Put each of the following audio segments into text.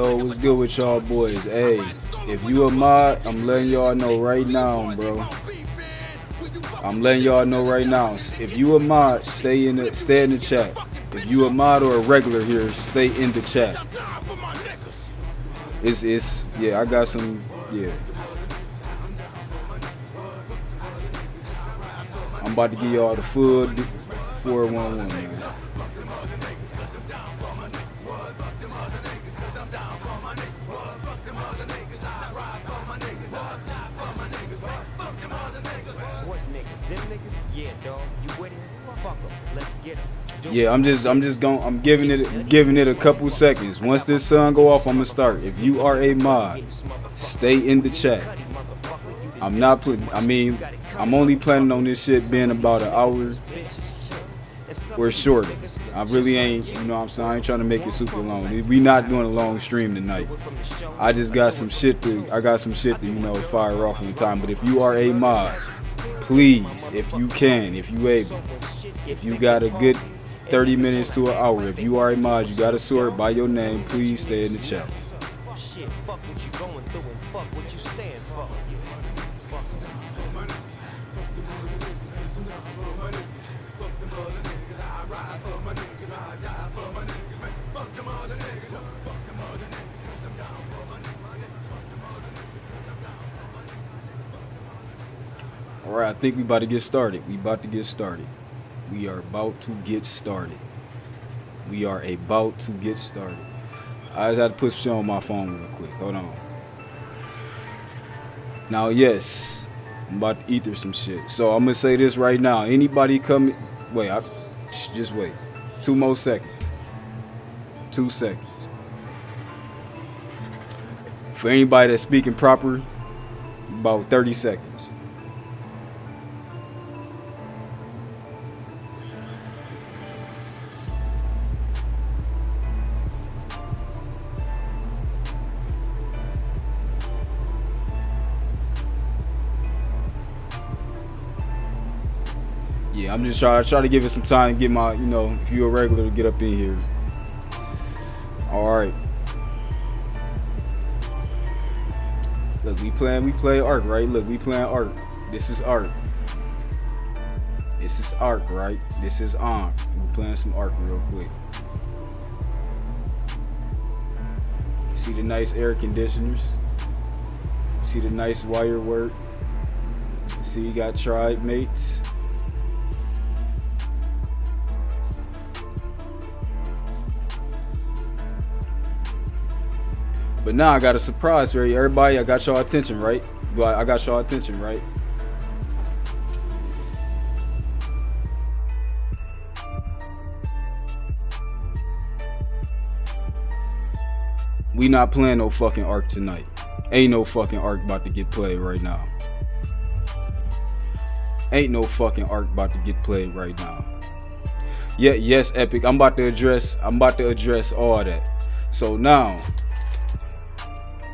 Yo, what's good with y'all boys? Hey, if you a mod, I'm letting y'all know right now, bro. I'm letting y'all know right now. If you a mod, stay in the stay in the chat. If you a mod or a regular here, stay in the chat. It's it's yeah, I got some yeah. I'm about to give y'all the full 411. Niggas? Yeah, dog. You with it? Fuck 'em. Let's get 'em. Yeah, I'm just I'm just going I'm giving it giving it a couple seconds. Once this sun go off, I'm gonna start. If you are a mod, stay in the chat. I'm not putting I mean, I'm only planning on this shit being about an hour or shorter. I really ain't, you know what I'm saying? I ain't trying to make it super long. We not doing a long stream tonight. I just got some shit to I got some shit to, you know, fire off in time. But if you are a mod, please, if you can, if you able, if you got a good 30 minutes to an hour, if you are a mod, you got to sort by your name, please stay in the chat. All right, I think we about to get started. We about to get started. We are about to get started. We are about to get started. I just had to put shit on my phone real quick. Hold on. Now, yes, I'm about to ether some shit. So I'm gonna say this right now. Anybody coming? Wait, I just wait. Two more seconds. Two seconds. For anybody that's speaking proper, about 30 seconds. I'm just trying try to give it some time to get my, you know, if you're a regular to get up in here. All right. Look, we playing, we play Ark, right? Look, we playing Ark. This is Ark. This is Ark, right? This is on. We playing some Ark real quick. See the nice air conditioners. See the nice wire work. See you got tribe mates. But now I got a surprise for you, everybody. I got y'all attention, right? But I got y'all attention, right? We not playing no fucking Ark tonight. Ain't no fucking Ark about to get played right now. Ain't no fucking Ark about to get played right now. Yeah, yes, Epic. I'm about to address I'm about to address all that. So now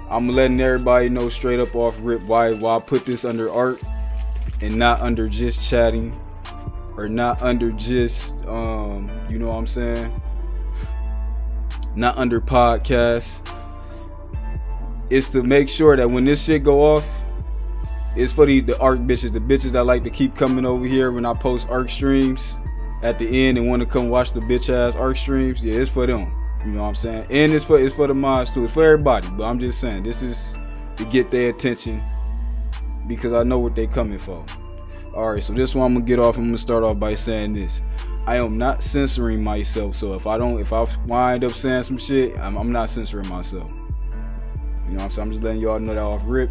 I'm letting everybody know straight up off rip why why I put this under Ark and not under just chatting or not under just um you know what I'm saying? Not under podcast is to make sure that when this shit go off it's for the, the Ark bitches the bitches that like to keep coming over here when I post Ark streams at the end and want to come watch the bitch ass Ark streams. Yeah it's for them you know what I'm saying and it's for it's for the mods too it's for everybody but I'm just saying this is to get their attention because I know what they coming for all right, so this one I'm gonna get off. I'm gonna start off by saying this. I am not censoring myself. So if I don't, if I wind up saying some shit, I'm, I'm not censoring myself. You know what I'm saying? I'm just letting y'all know that off rip.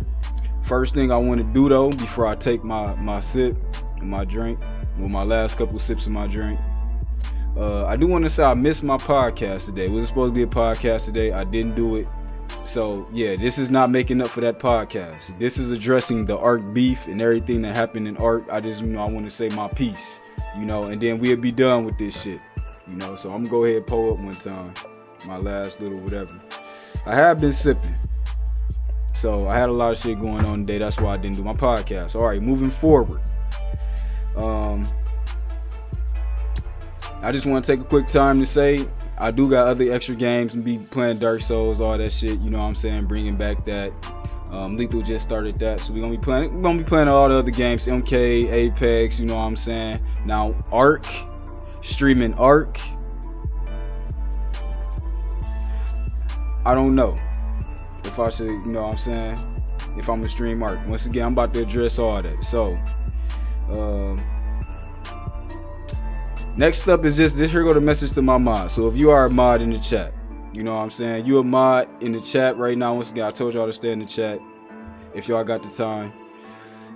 First thing I want to do though, before I take my my sip and my drink, with my last couple sips of my drink, uh, I do want to say I missed my podcast today. Was supposed to be a podcast today. I didn't do it. So yeah, this is not making up for that podcast. This is addressing the Ark beef and everything that happened in Ark. I just you know I want to say my piece, you know, and then we'll be done with this shit. You know, so I'm gonna go ahead and pull up one time. My last little whatever. I have been sipping. So I had a lot of shit going on today. That's why I didn't do my podcast. All right, moving forward. Um I just want to take a quick time to say I do got other extra games and be playing Dark Souls, all that shit. You know what I'm saying? Bringing back that. Um, Lethal just started that, so we're gonna be playing. We're gonna be playing all the other games, MK, Apex. You know what I'm saying? Now Ark, streaming Ark. I don't know if I should. You know what I'm saying? If I'm gonna stream Ark. Once again, I'm about to address all that. So. Um, Next up is just this here go the message to my mod. So if you are a mod in the chat, you know what I'm saying? You a mod in the chat right now. Once again, I told y'all to stay in the chat if y'all got the time.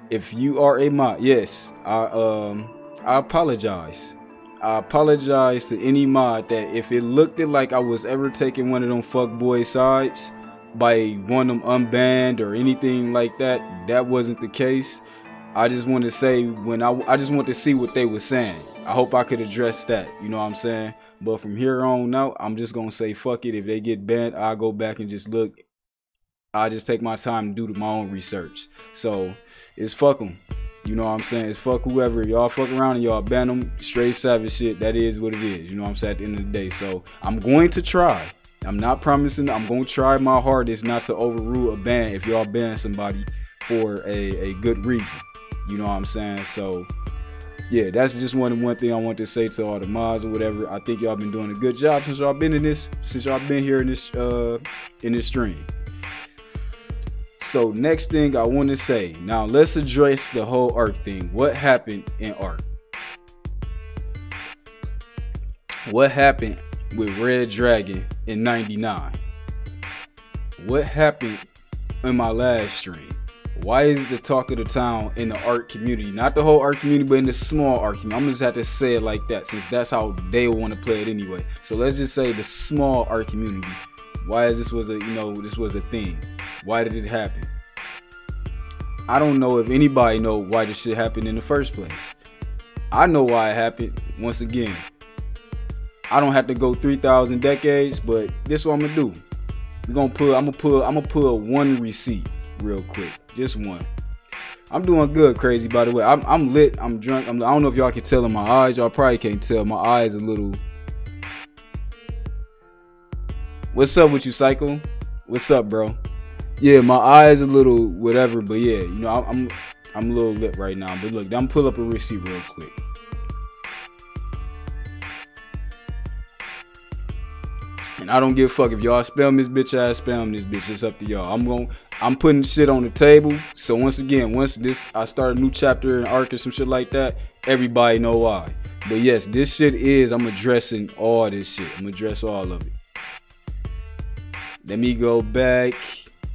If you are a mod, yes, I um I apologize. I apologize to any mod that if it looked like I was ever taking one of them fuck boy sides by one of them unbanned or anything like that, that wasn't the case. I just want to say when I I just want to see what they were saying. I hope I could address that. You know what I'm saying? But from here on out, I'm just gonna say fuck it. If they get banned, I'll go back and just look. I just take my time and do my own research. So it's fuck them. You know what I'm saying? It's fuck whoever. Y'all fuck around and y'all ban them. Straight savage shit. That is what it is. You know what I'm saying? At the end of the day. So I'm going to try. I'm not promising. I'm going to try my hardest not to overrule a ban if y'all ban somebody for a, a good reason. You know what I'm saying? So yeah, that's just one one thing I want to say to all the mods or whatever. I think y'all been doing a good job since y'all been in this, since y'all been here in this uh in this stream. So next thing I want to say, now let's address the whole Ark thing. What happened in Ark? What happened with Red Dragon in 99? What happened in my last stream? Why is the talk of the town in the Ark community? Not the whole Ark community but in the small Ark community. I'm just have to say it like that since that's how they want to play it anyway. So let's just say the small Ark community. Why is this was a you know this was a thing? Why did it happen? I don't know if anybody know why this shit happened in the first place. I know why it happened once again. I don't have to go 3000 decades but this is what i'm gonna do. We're gonna put i'm gonna put i'm gonna put one receipt real quick. Just one. I'm doing good, crazy. By the way, I'm I'm lit. I'm drunk. I'm, I don't know if y'all can tell in my eyes. Y'all probably can't tell. My eyes a little. What's up with you, Cycle? What's up, bro? Yeah, my eyes a little whatever, but yeah, you know I'm I'm a little lit right now. But look, I'm pull up a receipt real quick. And I don't give a fuck if y'all spam this bitch ass spam this bitch. It's up to y'all. I'm going I'm putting shit on the table. So once again, once this I start a new chapter in Ark or some shit like that, everybody know why. But yes, this shit is I'm addressing all this shit. I'm address all of it. Let me go back.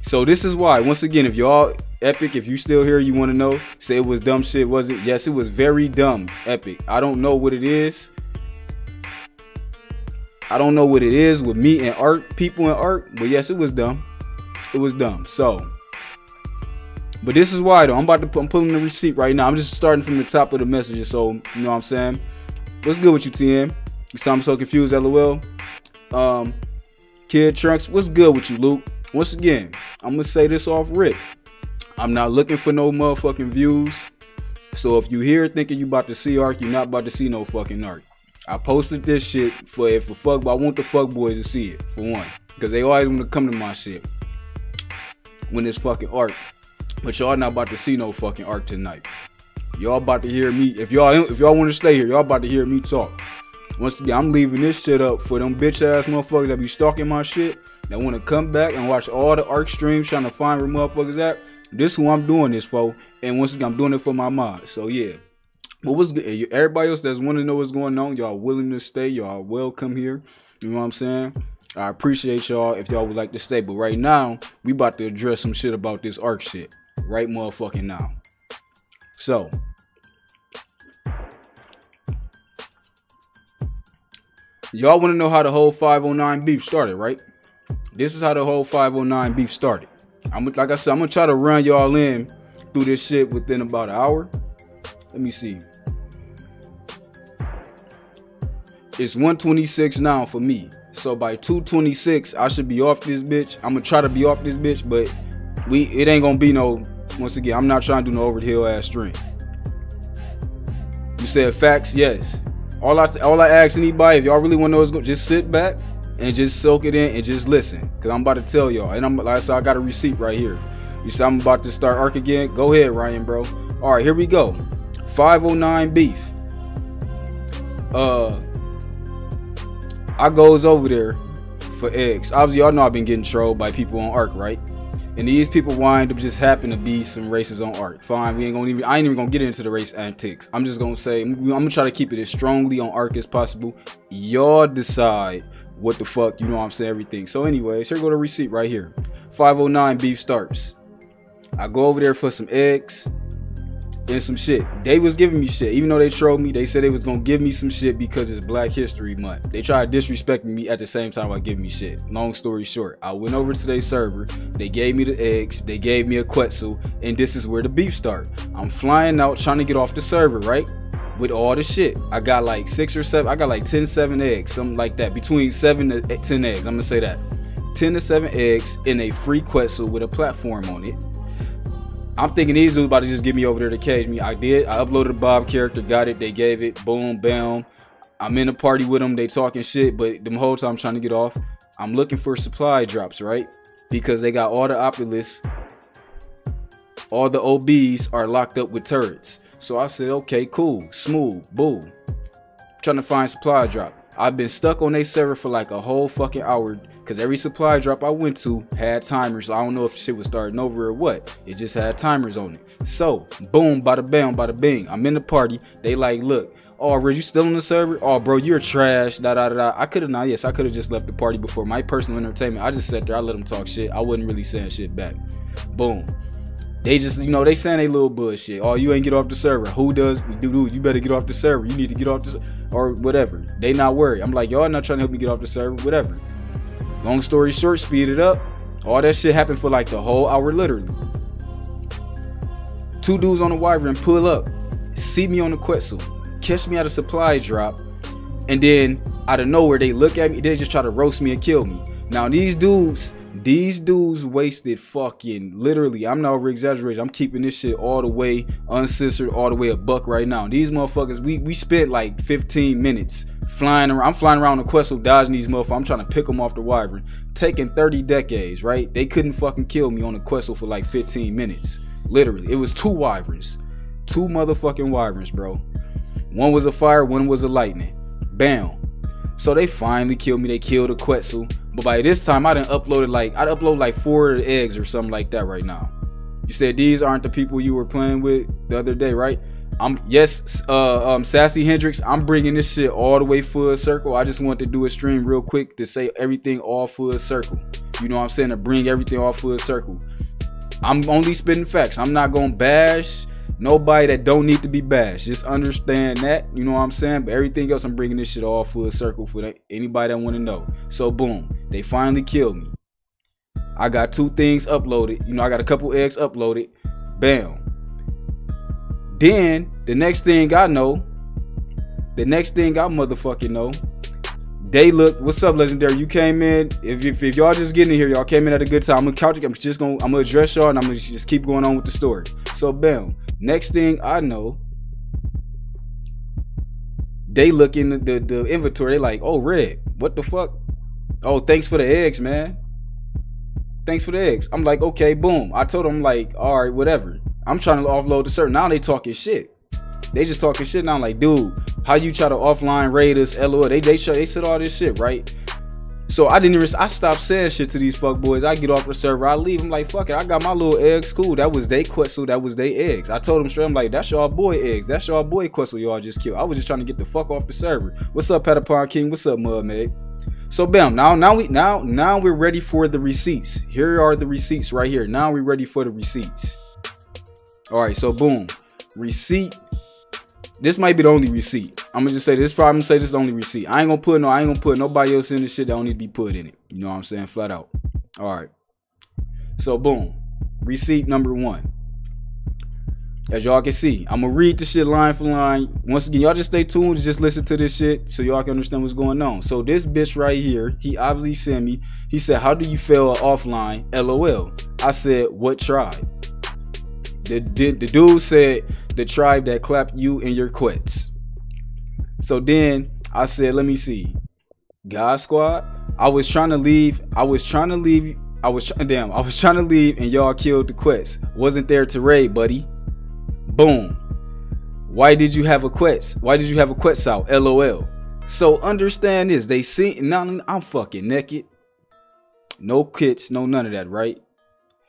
So this is why. Once again, if y'all epic, if you still here, you want to know, say it was dumb shit, was it? Yes, it was very dumb. Epic. I don't know what it is. I don't know what it is with me and Ark, people and Ark, but yes, it was dumb. It was dumb. So, but this is why though. I'm about to put, I'm pulling the receipt right now. I'm just starting from the top of the messages, so you know what I'm saying. What's good with you, TM? You sound so confused, lol. Um, Kid Trunks, what's good with you, Luke? Once again, I'm gonna say this off rip. I'm not looking for no motherfucking views. So if you here thinking you about to see Ark, you're not about to see no fucking Ark. I posted this shit for if a fuck, but I want the fuck boys to see it for one, because they always want to come to my shit when it's fucking Ark. But y'all not about to see no fucking Ark tonight. Y'all about to hear me. If y'all if y'all want to stay here, y'all about to hear me talk. Once again, I'm leaving this shit up for them bitch ass motherfuckers that be stalking my shit. That want to come back and watch all the Ark streams trying to find where motherfuckers at. This who I'm doing this for. And once again, I'm doing it for my mods. So yeah. But what's good? Everybody else that's want to know what's going on, y'all willing to stay, y'all welcome here. You know what I'm saying? I appreciate y'all if y'all would like to stay. But right now, we about to address some shit about this Ark shit. Right motherfucking now. So, y'all want to know how the whole 509 beef started, right? This is how the whole 509 beef started. I'm like I said, I'm gonna try to run y'all in through this shit within about an hour. Let me see. It's 126 now for me. So by 226, I should be off this bitch. I'm gonna try to be off this bitch, but we it ain't gonna be no. Once again, I'm not trying to do no over the hill ass stream. You said facts, yes. All I all I ask anybody, if y'all really want to know, is just sit back and just soak it in and just listen, cause I'm about to tell y'all. And I'm like I said, I got a receipt right here. You said I'm about to start Ark again. Go ahead, Ryan, bro. All right, here we go. 509 beef. Uh, I goes over there for eggs. Obviously, y'all know I've been getting trolled by people on Ark, right? And these people wind up just happen to be some races on Ark. Fine, we ain't gonna even. I ain't even gonna get into the race antics. I'm just gonna say I'm gonna try to keep it as strongly on Ark as possible. Y'all decide what the fuck you know. what I'm saying everything. So, anyways, here go the receipt right here. 509 beef starts. I go over there for some eggs and some shit. They was giving me shit. Even though they trolled me, they said they was gonna give me some shit because it's Black History Month. They tried disrespecting me at the same time by giving me shit. Long story short, I went over to their server. They gave me the eggs. They gave me a Quetzal, and this is where the beef start. I'm flying out trying to get off the server, right? With all the shit. I got like six or seven. I got like 10, 7 eggs, something like that. Between seven to 10 eggs. I'm gonna say that. 10 to 7 eggs in a free Quetzal with a platform on it I'm thinking these dudes about to just get me over there to cage me. I did. I uploaded the Bob character, got it. They gave it. Boom, bam. I'm in a party with them. They talking shit, but the whole time I'm trying to get off. I'm looking for supply drops, right? Because they got all the obelisks, all the OBs are locked up with turrets. So I said, okay, cool, smooth, boom. Trying to find supply drop. I've been stuck on a server for like a whole fucking hour because every supply drop I went to had timers. I don't know if shit was starting over or what. It just had timers on it. So, boom, bada bam, bada bing. I'm in the party. They like, look, oh, were you still on the server? Oh, bro, you're trash. Da da da. da. I could have not. Yes, I could have just left the party before my personal entertainment. I just sat there. I let them talk shit. I wasn't really saying shit back. Boom. They just, you know, they saying they little bullshit. Oh, you ain't get off the server. Who does? Dude, you better get off the server. You need to get off the or whatever. They not worried. I'm like, y'all not trying to help me get off the server. Whatever. Long story short, speed it up. All that shit happened for like the whole hour, literally. Two dudes on the wyvern pull up, see me on the Quetzal, catch me at a supply drop, and then out of nowhere they look at me. They just try to roast me and kill me. Now these dudes these dudes wasted fucking literally. I'm not over exaggerating. I'm keeping this shit all the way uncensored, all the way a buck right now. These motherfuckers, we we spent like 15 minutes flying around. I'm flying around the Quetzal, dodging these motherfuckers. I'm trying to pick them off the wyvern. Taking 30 decades, right? They couldn't fucking kill me on the Quetzal for like 15 minutes. Literally, it was two wyverns, two motherfucking wyverns, bro. One was a fire, one was a lightning. Bam. So they finally killed me. They killed a Quetzal. But by this time, I didn't uploaded like I'd upload like four eggs or something like that right now. You said these aren't the people you were playing with the other day, right? I'm yes, uh, um, Sassy Hendrix. I'm bringing this shit all the way full circle. I just want to do a stream real quick to say everything all full circle. You know what I'm saying? To bring everything all full circle. I'm only spitting facts. I'm not gonna bash Nobody that don't need to be bashed. Just understand that. You know what I'm saying? But everything else, I'm bringing this shit all full circle for anybody that want to know. So boom, they finally killed me. I got two things uploaded. You know, I got a couple eggs uploaded. Bam. Then the next thing I know, the next thing I motherfucking know, they look. What's up, legendary? You came in. If, if, if y'all just getting in here, y'all came in at a good time. I'm gonna couch. I'm just gonna I'm gonna address y'all and I'm gonna just keep going on with the story. So bam. Next thing I know, they look in the, the, the inventory. They like, oh red, what the fuck? Oh, thanks for the eggs, man. Thanks for the eggs. I'm like, okay, boom. I told them like, all right, whatever. I'm trying to offload the certain. Now they talking shit. They just talking shit now. I'm Like, dude, how you try to offline raid us? LOL. They they show they said all this shit, right? So I didn't even I stopped saying shit to these fuck boys. I get off the server, I leave. I'm like, fuck it, I got my little eggs. Cool. That was they Quetzal, that was they eggs. I told them straight, I'm like, that's y'all boy eggs. That's y'all boy Quetzal y'all just killed. I was just trying to get the fuck off the server. What's up, Patapon King? What's up, Mud Meg? So bam, now now we now now we're ready for the receipts. Here are the receipts right here. Now we're ready for the receipts. All right, so boom, receipt. This might be the only receipt. I'm gonna just say this. Probably say this is the only receipt. I ain't gonna put no. I ain't gonna put nobody else in the shit that don't need to be put in it. You know what I'm saying? Flat out. All right. So boom, receipt number one. As y'all can see, I'm gonna read the shit line for line. Once again, y'all just stay tuned, just listen to this shit so y'all can understand what's going on. So this bitch right here, he obviously sent me. He said, "How do you fail offline?" LOL. I said, "What tribe?" The, the, the dude said, "The tribe that clapped you in your quits." So then I said, "Let me see." God Squad. I was trying to leave. I was trying to leave. I was damn. I was trying to leave, and y'all killed the quits. Wasn't there to raid, buddy. Boom. Why did you have a quets? Why did you have a quets out? LOL. So understand this. They see now I'm fucking naked. No kits, no none of that, right?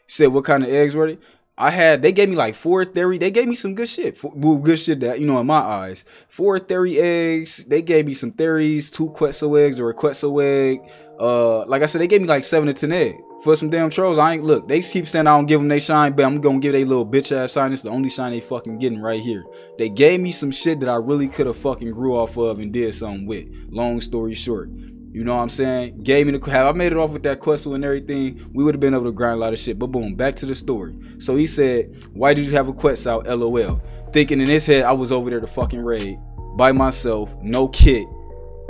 Said what kind of eggs were they? I had they gave me like four Theri. They gave me some good shit. well, good shit that you know in my eyes. Four Theri eggs. They gave me some Theris, two Quetzal eggs or a Quetzal egg. Uh, like I said, they gave me like seven to ten eggs for some damn trolls. I ain't look. They keep saying I don't give them they shine, but I'm gonna give they little bitch ass shine. It's the only shine they fucking getting right here. They gave me some shit that I really could have fucking grew off of and did something with. Long story short. You know what I'm saying? Gave me the have I made it off with that Quetzal and everything, we would have been able to grind a lot of shit. But boom, back to the story. So he said, Why did you have a Quetzal? LOL. Thinking in his head I was over there to fucking raid by myself, no kit,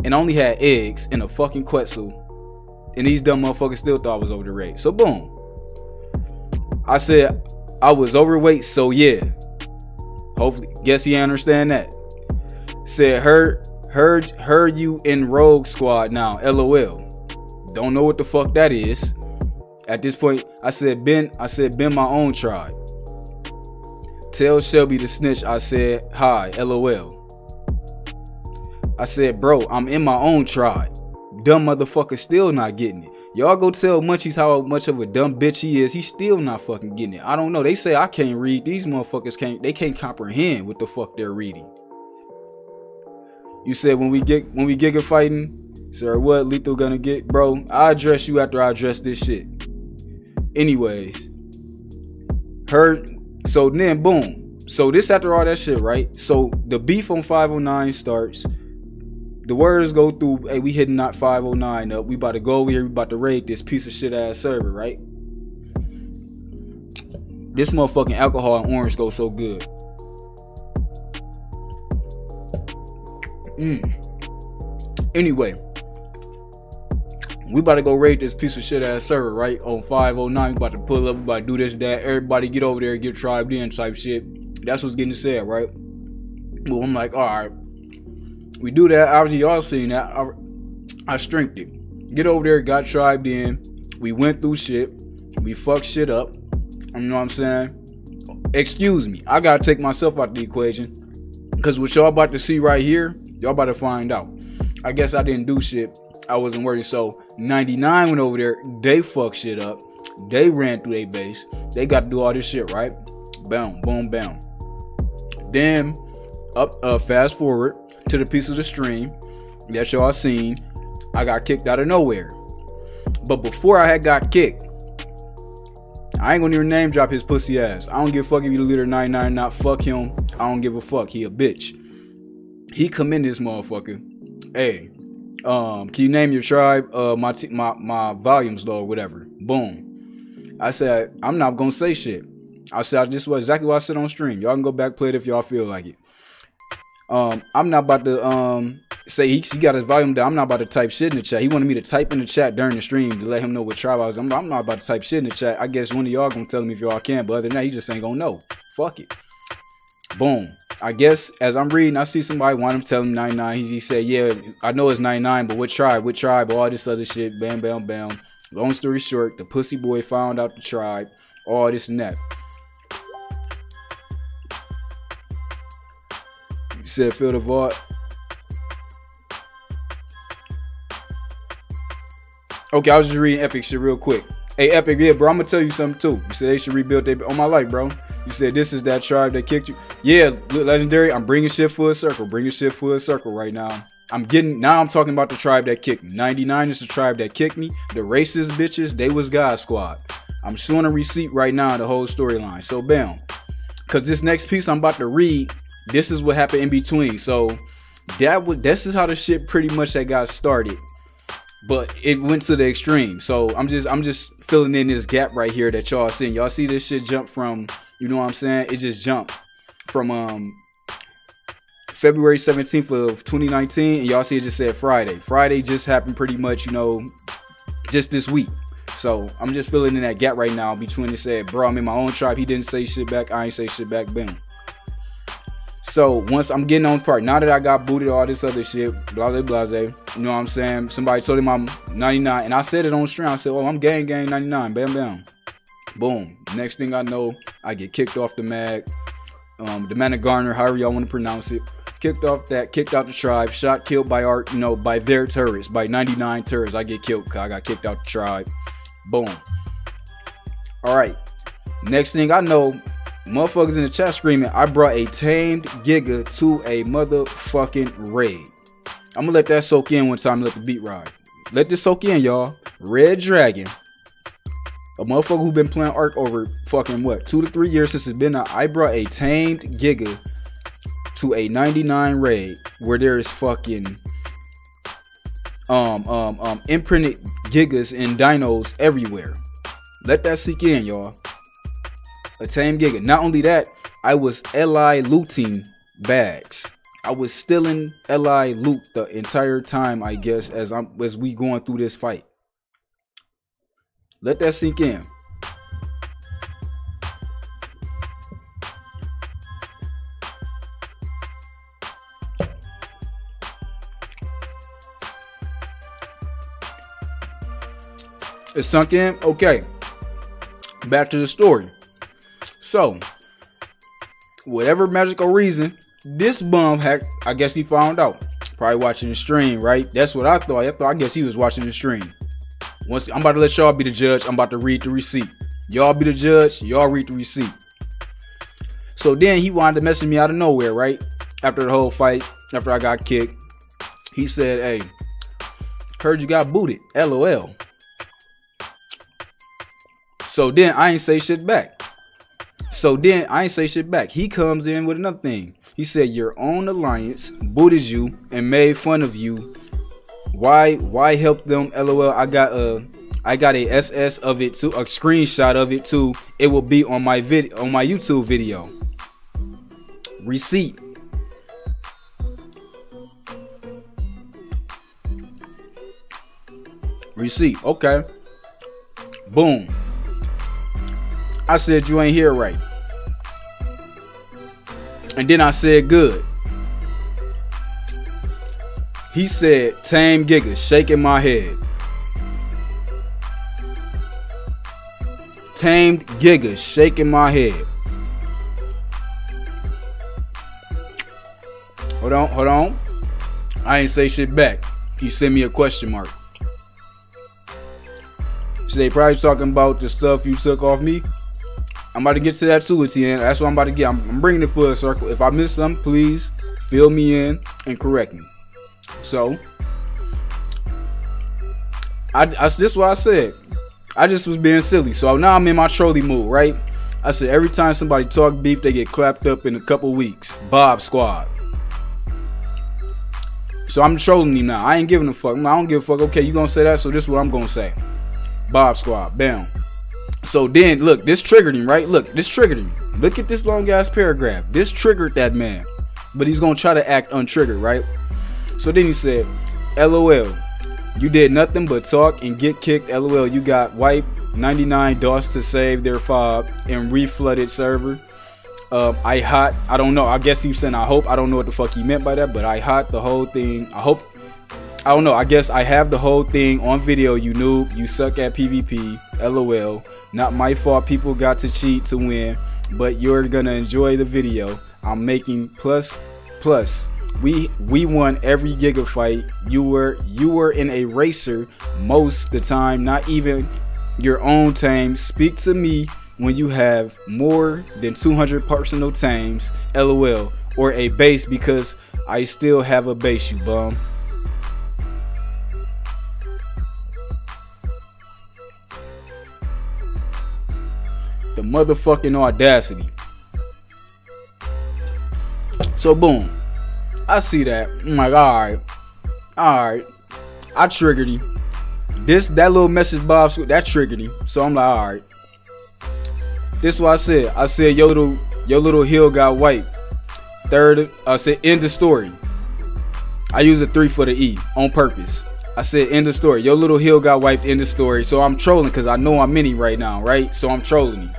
and only had eggs and a fucking Quetzal. And these dumb motherfuckers still thought I was over the raid. So boom. I said I was overweight, so yeah. Hopefully, guess you understand that. Said her Heard heard you in Rogue Squad now. LOL. Don't know what the fuck that is. At this point, I said Ben. I said Ben my own tribe. Tell Shelby to snitch. I said hi. LOL. I said, bro, I'm in my own tribe. Dumb motherfucker still not getting it. Y'all go tell Munchies how much of a dumb bitch he is. He's still not fucking getting it. I don't know. They say I can't read. These motherfuckers can't. They can't comprehend what the fuck they're reading. You said when we get when we giga fighting, sir, what lethal gonna get, bro? I address you after I address this shit. Anyways, her. So then, boom. So this after all that shit, right? So the beef on 509 starts. The words go through. Hey, we hitting not 509 up. We about to go over here. We about to raid this piece of shit ass server, right? This motherfucking alcohol and orange go so good. Mm. Anyway, we about to go raid this piece of shit ass server, right? On 509, we about to pull up, we about to do this, that. Everybody get over there, get tribed in type shit. That's what's getting said, right? Well, I'm like, all right. We do that. Obviously, y'all seen that. I, I strengthened it. Get over there, got tribed in. We went through shit. We fucked shit up. You know what I'm saying? Excuse me. I gotta take myself out of the equation. Cause what y'all about to see right here Y'all about to find out. I guess I didn't do shit. I wasn't worried. So 99 went over there. They fucked shit up. They ran through their base. They got to do all this shit, right? Boom, boom, boom. Then up, uh, fast forward to the piece of the stream that y'all seen. I got kicked out of nowhere. But before I had got kicked, I ain't gonna even name drop his pussy ass. I don't give a fuck if you the leader 99 not fuck him. I don't give a fuck. He a bitch. He come in this motherfucker. Hey, um, can you name your tribe? Uh, my t- my my volumes though, whatever. Boom. I said I'm not gonna say shit. I said this was exactly what I said on stream. Y'all can go back play it if y'all feel like it. Um, I'm not about to um say he, he got his volume down. I'm not about to type shit in the chat. He wanted me to type in the chat during the stream to let him know what tribe I was. I'm, I'm not about to type shit in the chat. I guess one of y'all gonna tell me if y'all can, but other than that, he just ain't gonna know. Fuck it. Boom. I guess as I'm reading, I see somebody want him to tell him 99. He, he said, Yeah, I know it's 99, but what tribe? What tribe? All this other shit. Bam, bam, bam. Long story short, the pussy boy found out the tribe, all this and that. You said fill the vault. Okay, I was just reading Epic shit real quick. Hey, Epic, yeah, bro, I'm gonna tell you something too. You said they should rebuild their on my life, bro. You said this is that tribe that kicked you. Yeah, legendary. I'm bringing shit full circle. Bringing shit full circle right now. I'm getting now. I'm talking about the tribe that kicked me. 99 is the tribe that kicked me. The racist bitches, they was God Squad. I'm showing a receipt right now. The whole storyline. So bam, because this next piece I'm about to read, this is what happened in between. So that would this is how the shit pretty much that got started but it went to the extreme. So I'm just I'm just filling in this gap right here that y'all seeing. Y'all see this shit jump from, you know what I'm saying? It just jumped from um February 17th of 2019 and y'all see it just said Friday. Friday just happened pretty much, you know, just this week. So I'm just filling in that gap right now between it said, bro, I'm in my own tribe. He didn't say shit back. I ain't say shit back. Boom. So once I'm getting on part, now that I got booted, all this other shit, blase blase, you know what I'm saying? Somebody told him I'm 99, and I said it on stream. I said, "Oh, I'm gang gang 99." Bam bam, boom. Next thing I know, I get kicked off the mag, um, the Managarmr, however y'all want to pronounce it. Kicked off that, kicked out the tribe, shot, killed by art, you know, by their terrorists, by 99 terrorists. I get killed I got kicked out the tribe. Boom. All right. Next thing I know, Motherfuckers in the chat screaming, I brought a tamed Giga to a motherfucking raid. I'm gonna let that soak in one time let the beat ride. Let this soak in, y'all. Red Dragon. A motherfucker who been playing Ark over fucking what? Two to three years since it's been out. I brought a tamed Giga to a 99 raid where there is fucking um um um imprinted gigas and dinos everywhere. Let that sink in, y'all a tame Giga. Not only that, I was Li looting bags. I was stealing Li loot the entire time, I guess, as I'm as we going through this fight. Let that sink in. It sunk in? Okay. Back to the story. So, whatever magical reason, this bum hack, I guess he found out. Probably watching the stream, right? That's what I thought. I thought I guess he was watching the stream. Once I'm about to let y'all be the judge, I'm about to read the receipt. Y'all be the judge, y'all read the receipt. So then he wanted to message me out of nowhere, right? After the whole fight, after I got kicked, he said, Hey, heard you got booted. LOL. So then I ain't say shit back. So then I ain't say shit back. He comes in with another thing. He said your own alliance booted you and made fun of you. Why why help them? LOL. I got a I got a SS of it too, a screenshot of it too. It will be on my vid on my YouTube video. Receipt. Receipt. Okay. Boom. I said you ain't here right. And then I said good. He said tame giga, shaking my head. Tamed giga, shaking my head. Hold on, hold on. I ain't say shit back. He sent me a question mark. So they probably talking about the stuff you took off me. I'm about to get to that too, Etienne. That's what I'm about to get. I'm, I'm bringing it full circle. If I miss something, please fill me in and correct me. So, I, I this is what I said. I just was being silly. So now I'm in my trolley mood, right? I said every time somebody talk beef, they get clapped up in a couple weeks. Bob Squad. So I'm trolling him now. I ain't giving a fuck. I don't give a fuck. Okay, you gonna say that? So this is what I'm gonna say. Bob Squad. Bam. So then, look, this triggered him, right? Look, this triggered him. Look at this long ass paragraph. This triggered that man. But he's gonna try to act untriggered, right? So then he said, LOL, you did nothing but talk and get kicked. LOL, you got wiped. 99 DOS to save their fob and reflooded server. Uh, I hot. I don't know. I guess he's saying I hope. I don't know what the fuck he meant by that, but I hot the whole thing. I hope. I don't know. I guess I have the whole thing on video. You noob. You suck at PvP. LOL. Not my fault. People got to cheat to win, but you're gonna enjoy the video. I'm making plus plus. We we won every giga fight. You were you were in a racer most the time. Not even your own team. Speak to me when you have more than 200 personal teams, lol, or a base because I still have a base, you bum. The motherfucking audacity. So boom, I see that. I'm like, all right, all right. I triggered him. This that little message Bob that triggered him. So I'm like, all right. This is what I said. I said your little your little hill got wiped. Third, I said end the story. I use a three for the E on purpose. I said end the story. Your little hill got wiped in the story. So I'm trolling because I know I'm mini right now, right? So I'm trolling him.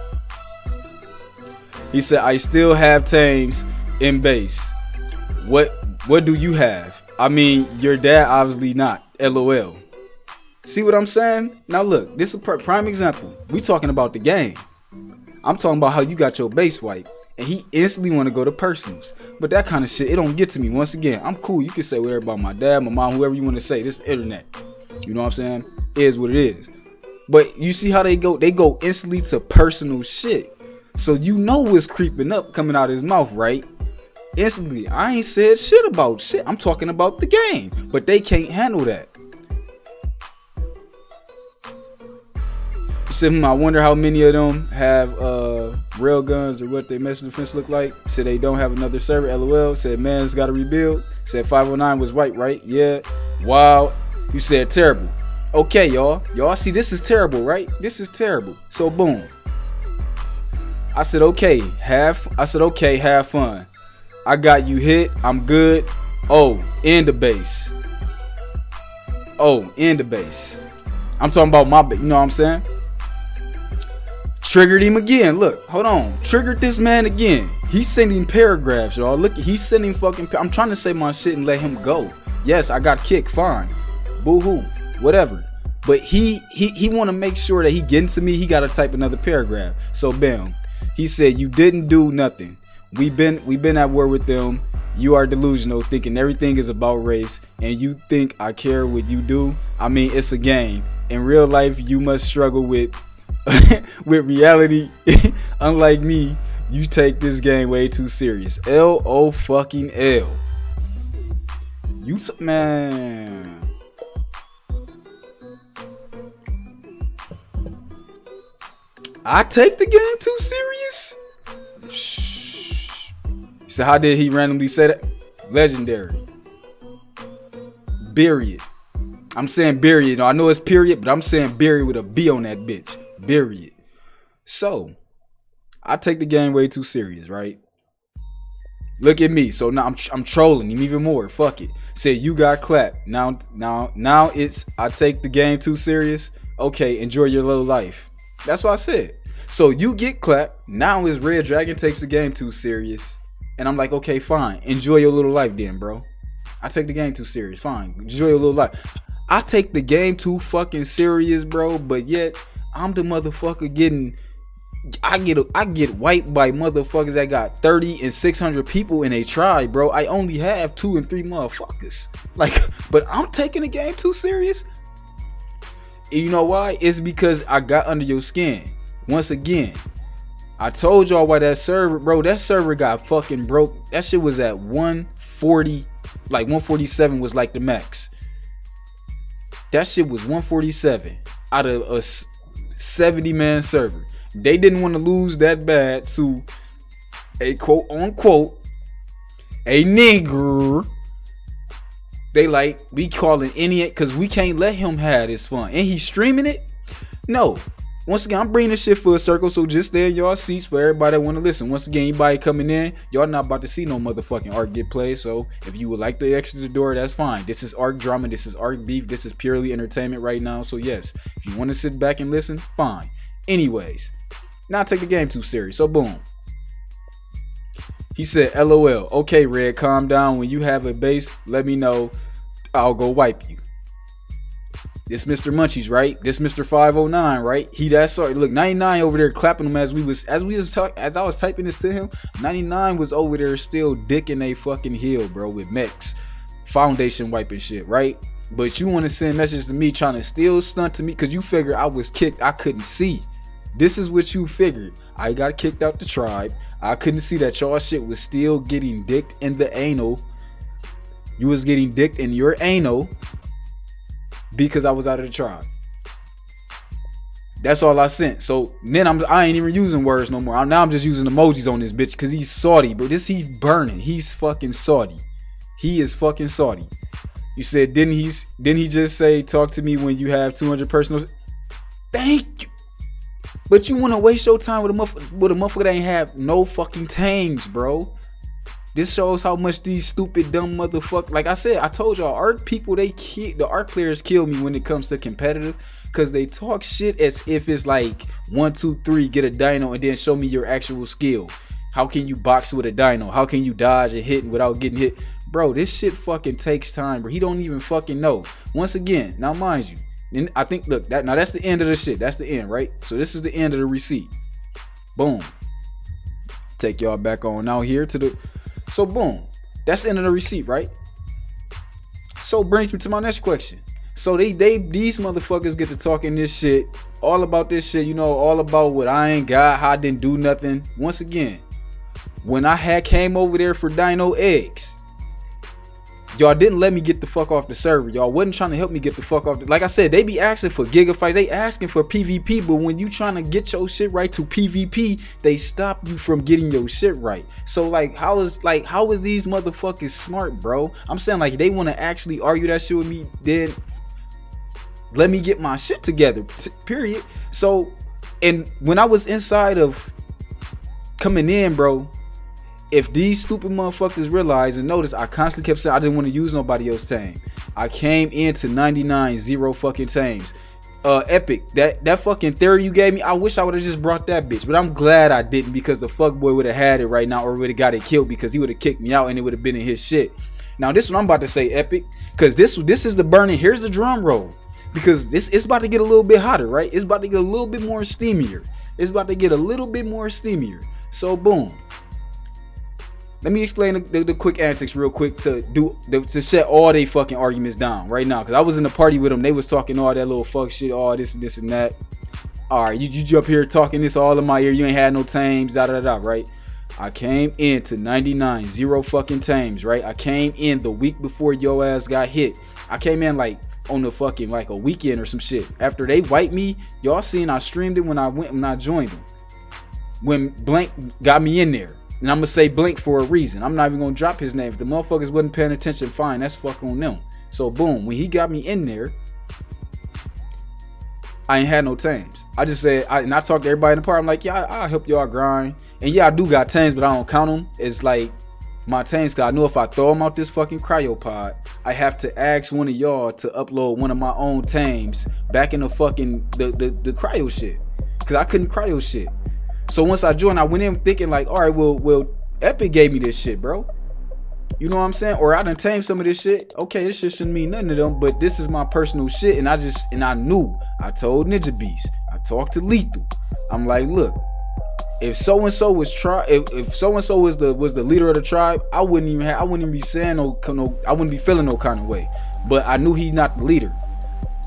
He said I still have tames in base. What what do you have? I mean, your dad obviously not. LOL. See what I'm saying? Now look, this is a prime example. We talking about the game. I'm talking about how you got your base wipe, and he instantly want to go to personals. But that kind of shit, it don't get to me. Once again, I'm cool. You can say whatever about my dad, my mom, whoever you want to say. This internet. You know what I'm saying? It is what it is. But you see how they go? They go instantly to personal shit. So you know what's creeping up coming out of his mouth, right? Instantly, I ain't said shit about shit. I'm talking about the game. But they can't handle that. said, hmm, I wonder how many of them have uh, rail guns or what their message defense look like. Said they don't have another server. LOL. Said man's got to rebuild. Said 509 was right, right? Yeah. Wow. You said terrible. Okay, y'all. Y'all see this is terrible, right? This is terrible. So boom. I said okay. Have I said okay. Have fun. I got you hit. I'm good. Oh, in the base. Oh, in the base. I'm talking about my, you know what I'm saying? Triggered him again. Look, hold on. Triggered this man again. He's sending paragraphs, y'all. Look, he's sending fucking. I'm trying to say my shit and let him go. Yes, I got kicked. Fine. Boo hoo. Whatever. But he he he want to make sure that he getting to me. He got to type another paragraph. So bam. He said you didn't do nothing. We've been we've been at war with them. You are delusional, thinking everything is about race, and you think I care what you do. I mean, it's a game. In real life, you must struggle with with reality, unlike me, you take this game way too serious. L O fucking L. You man. I take the game too serious. Shh. So how did he randomly say that? Legendary. Period. I'm saying period. I know it's period, but I'm saying period with a B on that bitch. Period. So, I take the game way too serious, right? Look at me. So now I'm I'm trolling him even more. Fuck it. Say you got clapped. Now now now it's I take the game too serious. Okay, enjoy your little life. That's what I said. So you get clapped. Now it's Red Dragon takes the game too serious. And I'm like, okay, fine. Enjoy your little life then, bro. I take the game too serious. Fine. Enjoy your little life. I take the game too fucking serious, bro, but yet I'm the motherfucker getting I get I get wiped by motherfuckers that got 30 and 600 people in a tribe, bro. I only have two and three motherfuckers. Like, but I'm taking the game too serious. And you know why? It's because I got under your skin. Once again, I told y'all why that server, bro. That server got fucking broke. That shit was at 140, like 147 was like the max. That shit was 147 out of us 70 man server. They didn't want to lose that bad to a quote unquote a nigger. They like we calling any because we can't let him have his fun. And he's streaming it? No. Once again, I'm bringing this shit for a circle, so just stay in y'all seats for everybody that want to listen. Once again, anybody coming in, y'all not about to see no motherfucking ARK get played. So if you would like to exit the door, that's fine. This is ARK drama. This is ARK beef. This is purely entertainment right now. So yes, if you want to sit back and listen, fine. Anyways, not take the game too serious. So boom. He said, LOL. Okay, Red, calm down. When you have a base, let me know. I'll go wipe you. This Mr. Munchies, right? This Mr. 509, right? He that sorry. Look, 99 over there clapping him as we was as we was talk as I was typing this to him. 99 was over there still dicking a fucking heel, bro, with Mex. Foundation wiping shit, right? But you want to send messages to me trying to steal stunt to me because you figure I was kicked, I couldn't see. This is what you figured. I got kicked out the tribe. I couldn't see that y'all shit was still getting dicked in the anal. You was getting dicked in your anal because I was out of the tribe. That's all I sent. So then I'm I ain't even using words no more. Now I'm just using emojis on this bitch because he's salty, bro. This he's burning. He's fucking salty. He is fucking salty. You said didn't he didn't he just say talk to me when you have 200 personals? Thank you. But you want to waste your time with a motherfucker with a motherfucker that ain't have no fucking tangs, bro. This shows how much these stupid dumb motherfuckers. Like I said, I told y'all, ARK people they kill the ARK players kill me when it comes to competitive, cause they talk shit as if it's like one, two, three, get a dino, and then show me your actual skill. How can you box with a dino? How can you dodge and hit without getting hit? Bro, this shit fucking takes time, bro. He don't even fucking know. Once again, now mind you, and I think look that now that's the end of the shit. That's the end, right? So this is the end of the receipt. Boom. Take y'all back on out here to the so boom, that's the end of the receipt, right? So brings me to my next question. So they they these motherfuckers get to talking this shit, all about this shit, you know, all about what I ain't got, how I didn't do nothing. Once again, when I had came over there for Dino Eggs, y'all didn't let me get the fuck off the server. Y'all wasn't trying to help me get the fuck off. The, like I said, they be asking for gigafights. They asking for PvP, but when you trying to get your shit right to PvP, they stop you from getting your shit right. So like, how is like how is these motherfuckers smart, bro? I'm saying like they want to actually argue that shit with me. Then let me get my shit together. Period. So, and when I was inside of coming in, bro, if these stupid motherfuckers realize and notice, I constantly kept saying I didn't want to use nobody else's tame. I came into 99 zero fucking tames. Uh, epic that that fucking Theri you gave me. I wish I would have just brought that bitch, but I'm glad I didn't because the fuck boy would have had it right now or would have got it killed because he would have kicked me out and it would have been in his shit. Now this one I'm about to say epic because this this is the burning. Here's the drum roll because this it's about to get a little bit hotter, right? It's about to get a little bit more steamier. It's about to get a little bit more steamier. So boom. Let me explain the, the, the, quick antics real quick to do to set all they fucking arguments down right now. Cause I was in the party with them. They was talking all that little fuck shit, all this and this and that. All right, you you up here talking this all in my ear. You ain't had no tames, da da da, right? I came into 99, zero fucking tames, right? I came in the week before yo ass got hit. I came in like on the fucking like a weekend or some shit. After they wiped me, y'all seen I streamed it when I went when I joined them. When Blank got me in there. And I'm gonna say Blink for a reason. I'm not even gonna drop his name. If the motherfuckers wasn't paying attention, fine, that's fuck on them. So boom, when he got me in there, I ain't had no tames. I just said, I, and I talked to everybody in the park. I'm like, yeah, I, will help y'all grind. And yeah, I do got tames, but I don't count them. It's like my tames, cause I know if I throw them out this fucking cryopod, I have to ask one of y'all to upload one of my own tames back in the fucking the the, the cryo shit. Cause I couldn't cryo shit. So once I joined, I went in thinking like, all right, well, well, Epic gave me this shit, bro. You know what I'm saying? Or I done tamed some of this shit. Okay, this shit shouldn't mean nothing to them, but this is my personal shit. And I just and I knew. I told Ninja Beast. I talked to Lethal. I'm like, look, if so and so was try if, if so and so was the was the leader of the tribe, I wouldn't even have I wouldn't even be saying no, no I wouldn't be feeling no kind of way. But I knew he not the leader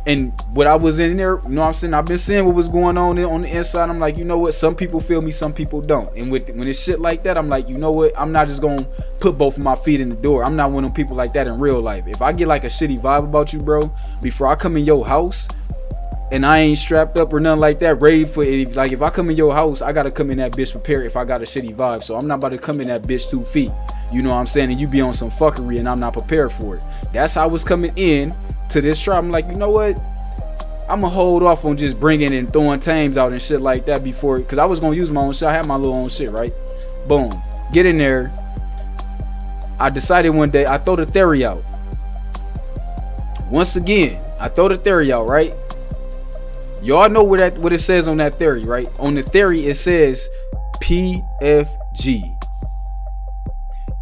and what I was in there, you know what I'm saying? I've been seeing what was going on on the inside. I'm like, you know what? Some people feel me, some people don't. And with when it's shit like that, I'm like, you know what? I'm not just gonna put both of my feet in the door. I'm not one of them people like that in real life. If I get like a shitty vibe about you, bro, before I come in your house, and I ain't strapped up or nothing like that, ready for it. Like if I come in your house, I gotta come in that bitch prepared if I got a shitty vibe. So I'm not about to come in that bitch two feet. You know what I'm saying? And you be on some fuckery and I'm not prepared for it. That's how I was coming in to this trial. I'm like, you know what? I'm gonna hold off on just bringing and throwing tames out and shit like that before, because I was gonna use my own shit. I had my little own shit, right? Boom, get in there. I decided one day I throw the Theri out. Once again, I throw the Theri out, right? Y'all know what that what it says on that Theri, right? On the Theri, it says PFG.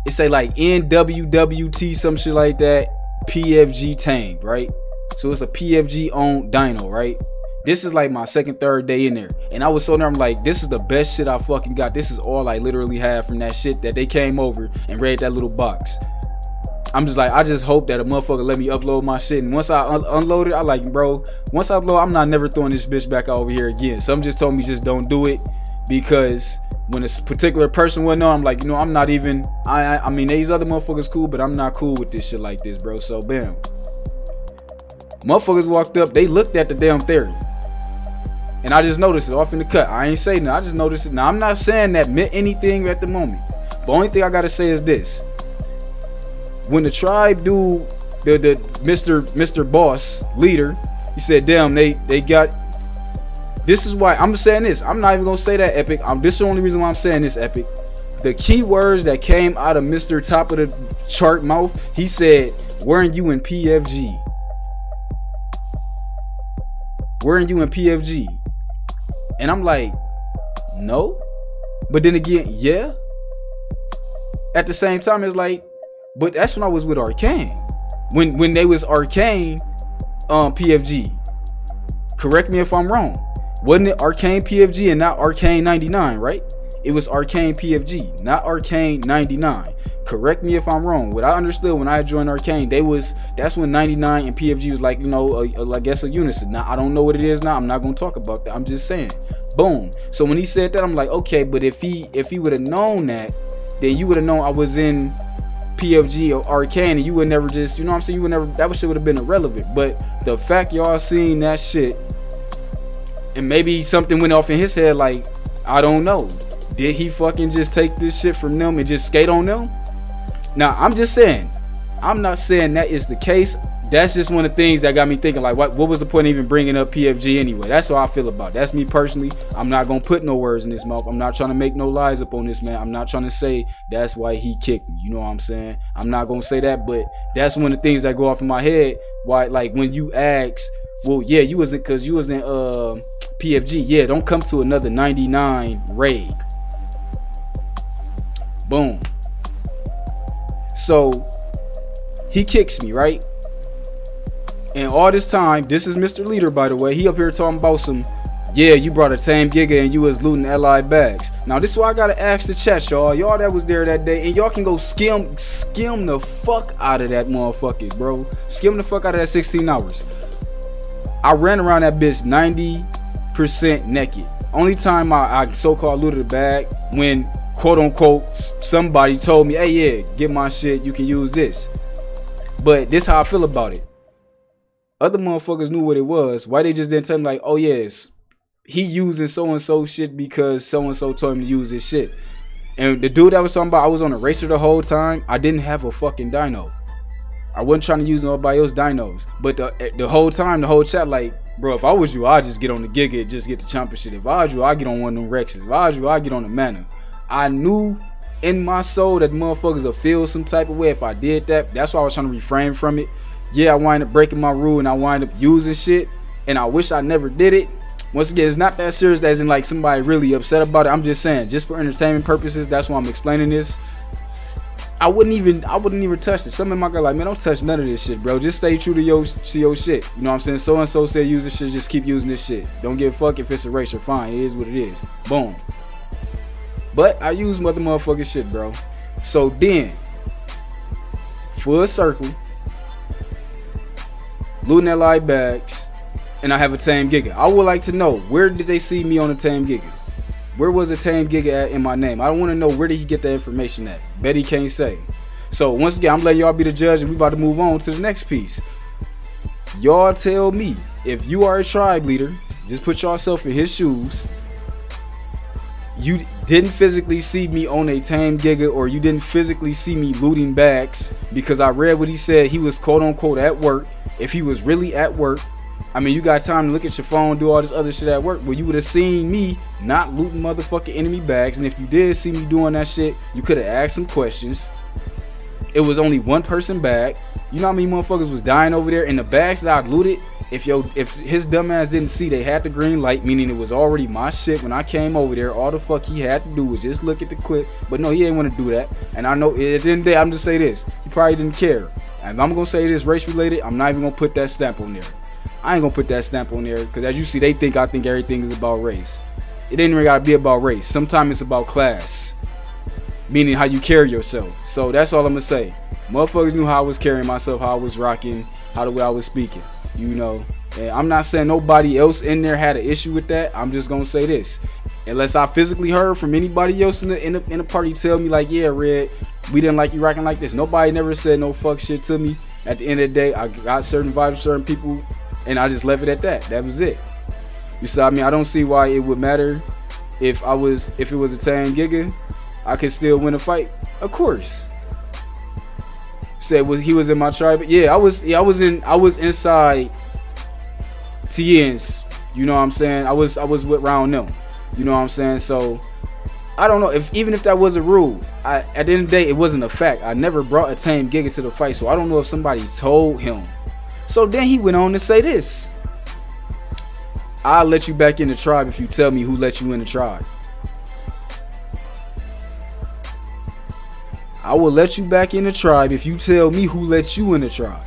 It say like NWWT, some shit like that. PFG tamed, right? So it's a PFG owned dino, right? This is like my second, third day in there. And I was so there, I'm like, this is the best shit I fucking got. This is all I literally have from that shit that they came over and read that little box. I'm just like, I just hope that a motherfucker let me upload my shit. And once I un- unload it, I like, bro, once I upload, I'm not never throwing this bitch back over here again. Some just told me just don't do it because when a particular person went on, I'm like, you know, I'm not even. I, I I mean, these other motherfuckers cool, but I'm not cool with this shit like this, bro. So bam. Motherfuckers walked up, they looked at the damn Theri. And I just noticed it off in the cut. I ain't saying that. I just noticed it. Now I'm not saying that meant anything at the moment. The only thing I gotta say is this. When the tribe dude, the, the Mr. Mr. Boss leader, he said, damn, they they got this is why I'm saying this. I'm not even gonna say that epic. I'm this is the only reason why I'm saying this epic. The key words that came out of Mr. Top of the chart mouth, he said, Weren't you in PFG? Weren't you in PFG? And I'm like, no. But then again, yeah. At the same time, it's like, but that's when I was with Arcane. When when they was Arcane, um, PFG. Correct me if I'm wrong. Wasn't it Arcane PFG and not Arcane 99, right? It was Arcane PFG, not Arcane 99. Correct me if I'm wrong. What I understood when I joined Arcane, they was that's when 99 and PFG was like, you know, a, a, I guess a unison. Now I don't know what it is now. I'm not gonna talk about that. I'm just saying. Boom. So when he said that, I'm like, okay, but if he if he would have known that, then you would have known I was in PFG or Arcane, and you would never just, you know what I'm saying? You would never that shit would have been irrelevant. But the fact y'all seen that shit, and maybe something went off in his head, like, I don't know. Did he fucking just take this shit from them and just skate on them? Now, I'm just saying, I'm not saying that is the case. That's just one of the things that got me thinking, like, what, what was the point of even bringing up PFG anyway? That's how I feel about it. That's me personally. I'm not to put no words in his mouth. I'm not trying to make no lies up on this man. I'm not trying to say that's why he kicked me. You know what I'm saying? I'm not to say that, but that's one of the things that go off in my head. Why, like, when you ask, well, yeah, you wasn't, because you was in uh, PFG. Yeah, don't come to another 99 raid. Boom. So he kicks me, right? And all this time, this is Mr. Leader, by the way. He up here talking about some, yeah, you brought a tame giga and you was looting allied bags. Now this is why I gotta ask the chat, y'all. Y'all that was there that day, and y'all can go skim, skim the fuck out of that motherfucker, bro. Skim the fuck out of that 16 hours. I ran around that bitch 90% naked. Only time I, I so-called looted a bag when quote unquote somebody told me, hey yeah, get my shit, you can use this. But this how I feel about it. Other motherfuckers knew what it was. Why they just didn't tell me like, oh yes, he using so and so shit because so and so told him to use this shit. And the dude that was talking about, I was on a racer the whole time. I didn't have a fucking dino. I wasn't trying to use nobody else dinos. But the eh, the whole time, the whole chat, like, bro, if I was you, I'd just get on the Giga and just get the championship. If I was you, I'd get on one of them Rexes. If I was you, I'd get on the Mana. I knew in my soul that motherfuckers will feel some type of way if I did that. That's why I was trying to refrain from it. Yeah, I wind up breaking my rule and I wind up using shit. And I wish I never did it. Once again, it's not that serious as in like somebody really upset about it. I'm just saying, just for entertainment purposes, that's why I'm explaining this. I wouldn't even I wouldn't even touch it. Some of my girl like, man, don't touch none of this shit, bro. Just stay true to your to your shit. You know what I'm saying? So and so said use this shit, just keep using this shit. Don't give a fuck if it's a racer. Fine, it is what it is. Boom. But I use mother motherfucking shit, bro. So then, full circle, looting LI bags, and I have a tame giga. I would like to know where did they see me on a tame giga? Where was the tame giga at in my name? I don't want to know where did he get that information at? Betty can't say. So once again, I'm letting y'all be the judge, and we about to move on to the next piece. Y'all tell me if you are a tribe leader, just put yourself in his shoes. You didn't physically see me on a tame giga, or you didn't physically see me looting bags because I read what he said. He was quote unquote at work. If he was really at work, I mean, you got time to look at your phone, do all this other shit at work. Well, you would have seen me not looting motherfucking enemy bags. And if you did see me doing that shit, you could have asked some questions. It was only one person bag. You know how many motherfuckers was dying over there? And the bags that I looted, if yo, if his dumbass didn't see, they had the green light, meaning it was already my shit when I came over there. All the fuck he had to do was just look at the clip. But no, he didn't want to do that. And I know at the end of the day, I'm just say this: he probably didn't care. And I'm gonna say this race related. I'm not even gonna put that stamp on there. I ain't gonna put that stamp on there because as you see, they think I think everything is about race. It ain't even gotta be about race. Sometimes it's about class, meaning how you carry yourself. So that's all I'm gonna say. Motherfuckers knew how I was carrying myself, how I was rocking, how the way I was speaking. You know, and I'm not saying nobody else in there had an issue with that. I'm just gonna say this. Unless I physically heard from anybody else in the in the, in the party tell me like, yeah, Red, we didn't like you rocking like this. Nobody never said no fuck shit to me. At the end of the day, I got certain vibes certain people and I just left it at that. That was it. You see, I mean, I don't see why it would matter if I was if it was a tame giga, I could still win a fight. Of course. Said was he was in my tribe. Yeah, I was. Yeah, I was in. I was inside. TNs. You know what I'm saying? I was. I was with round them. You know what I'm saying? So I don't know if even if that was a rule. I, at the end of the day, it wasn't a fact. I never brought a tame giga to the fight, so I don't know if somebody told him so then he went on to say this I'll let you back in the tribe if you tell me who let you in the tribe. I will let you back in the tribe if you tell me who let you in the tribe.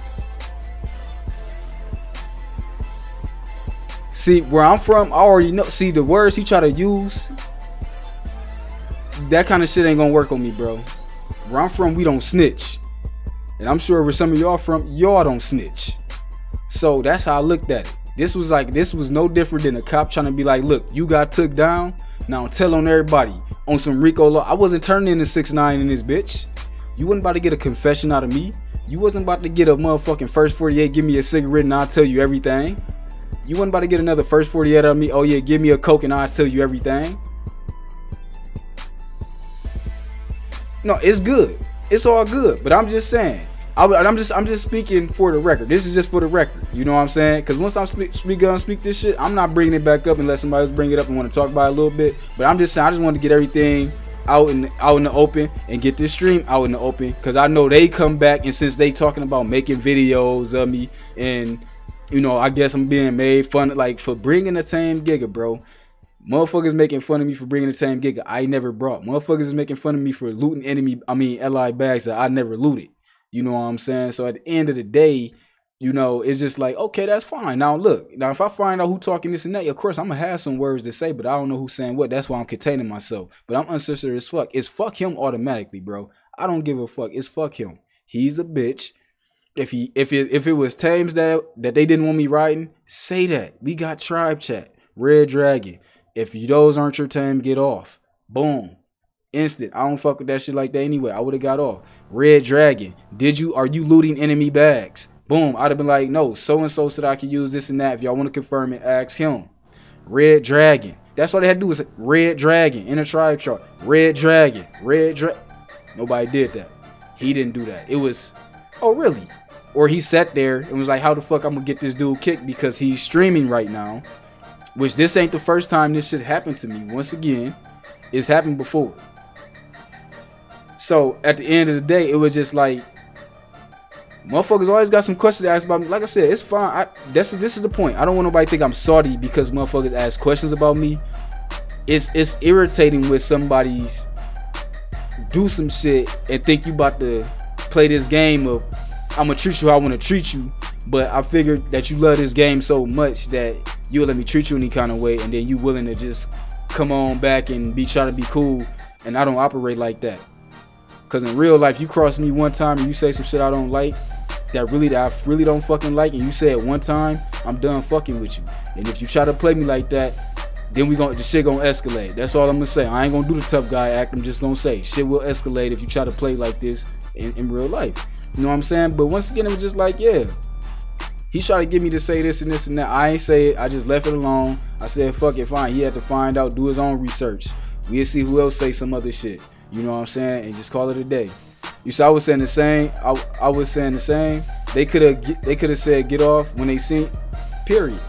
See, where I'm from, I already know. See, the words he try to use, that kind of shit ain't gonna work on me, bro. Where I'm from, we don't snitch. And I'm sure where some of y'all from, y'all don't snitch. So that's how I looked at it. This was like this was no different than a cop trying to be like, look, you got took down. Now tell on everybody on some Rico law. I wasn't turning into six nine in this bitch. You wasn't about to get a confession out of me. You wasn't about to get a motherfucking first 48, give me a cigarette and I'll tell you everything. You wasn't about to get another first 48 out of me. Oh yeah, give me a coke and I'll tell you everything. No, it's good. It's all good. But I'm just saying, I, am just I'm just speaking for the record. This is just for the record. You know what I'm saying? Because once I speak speak gonna speak this shit, I'm not bringing it back up unless somebody else bring it up and want to talk about it a little bit. But I'm just saying I just want to get everything out in out in the open and get this stream out in the open because I know they come back and since they talking about making videos of me and you know I guess I'm being made fun like for bringing the same giga, bro. Motherfuckers making fun of me for bringing the same giga I never brought. Motherfuckers is making fun of me for looting enemy, I mean, li bags that I never looted. You know what I'm saying? So at the end of the day, you know, it's just like, okay, that's fine. Now look, now if I find out who talking this and that, of course I'm gonna have some words to say, but I don't know who's saying what. That's why I'm containing myself. But I'm uncensored as fuck. It's fuck him automatically, bro. I don't give a fuck. It's fuck him. He's a bitch. If he if it if it was Tames that that they didn't want me writing, say that. We got tribe chat. Red Dragon. If you those aren't your tame, get off. Boom. Instant. I don't fuck with that shit like that anyway. I would have got off. Red Dragon. Did you are you looting enemy bags? Boom. I'd have been like, no, so and so said I could use this and that. If y'all want to confirm it, ask him. Red Dragon. That's all they had to do was Red Dragon in a tribe chart. Red Dragon. Red Dragon. Nobody did that. He didn't do that. It was, oh really? Or he sat there and was like, how the fuck I'm gonna get this dude kicked because he's streaming right now. Which this ain't the first time this shit happened to me. Once again, it's happened before. So at the end of the day, it was just like motherfuckers always got some questions to ask about me. Like I said, it's fine. I, that's this is the point. I don't want nobody to think I'm salty because motherfuckers ask questions about me. It's it's irritating with somebody's do some shit and think you about to play this game of I'm gonna treat you how I want to treat you. But I figured that you love this game so much that you'll let me treat you any kind of way, and then you willing to just come on back and be trying to be cool. And I don't operate like that. Cause in real life, you cross me one time and you say some shit I don't like, that really that I really don't fucking like, and you say it one time, I'm done fucking with you. And if you try to play me like that, then we gonna the shit gonna escalate. That's all I'm gonna say. I ain't gonna do the tough guy act. I'm just gonna say shit will escalate if you try to play like this in, in real life. You know what I'm saying? But once again, it was just like, yeah, He tried to get me to say this and this and that. I ain't say it. I just left it alone. I said, fuck it, fine. He had to find out, do his own research. We'll see who else say some other shit. You know what I'm saying? And just call it a day. You see, I was saying the same. I, I was saying the same. They could have they could have said get off when they seen. Period.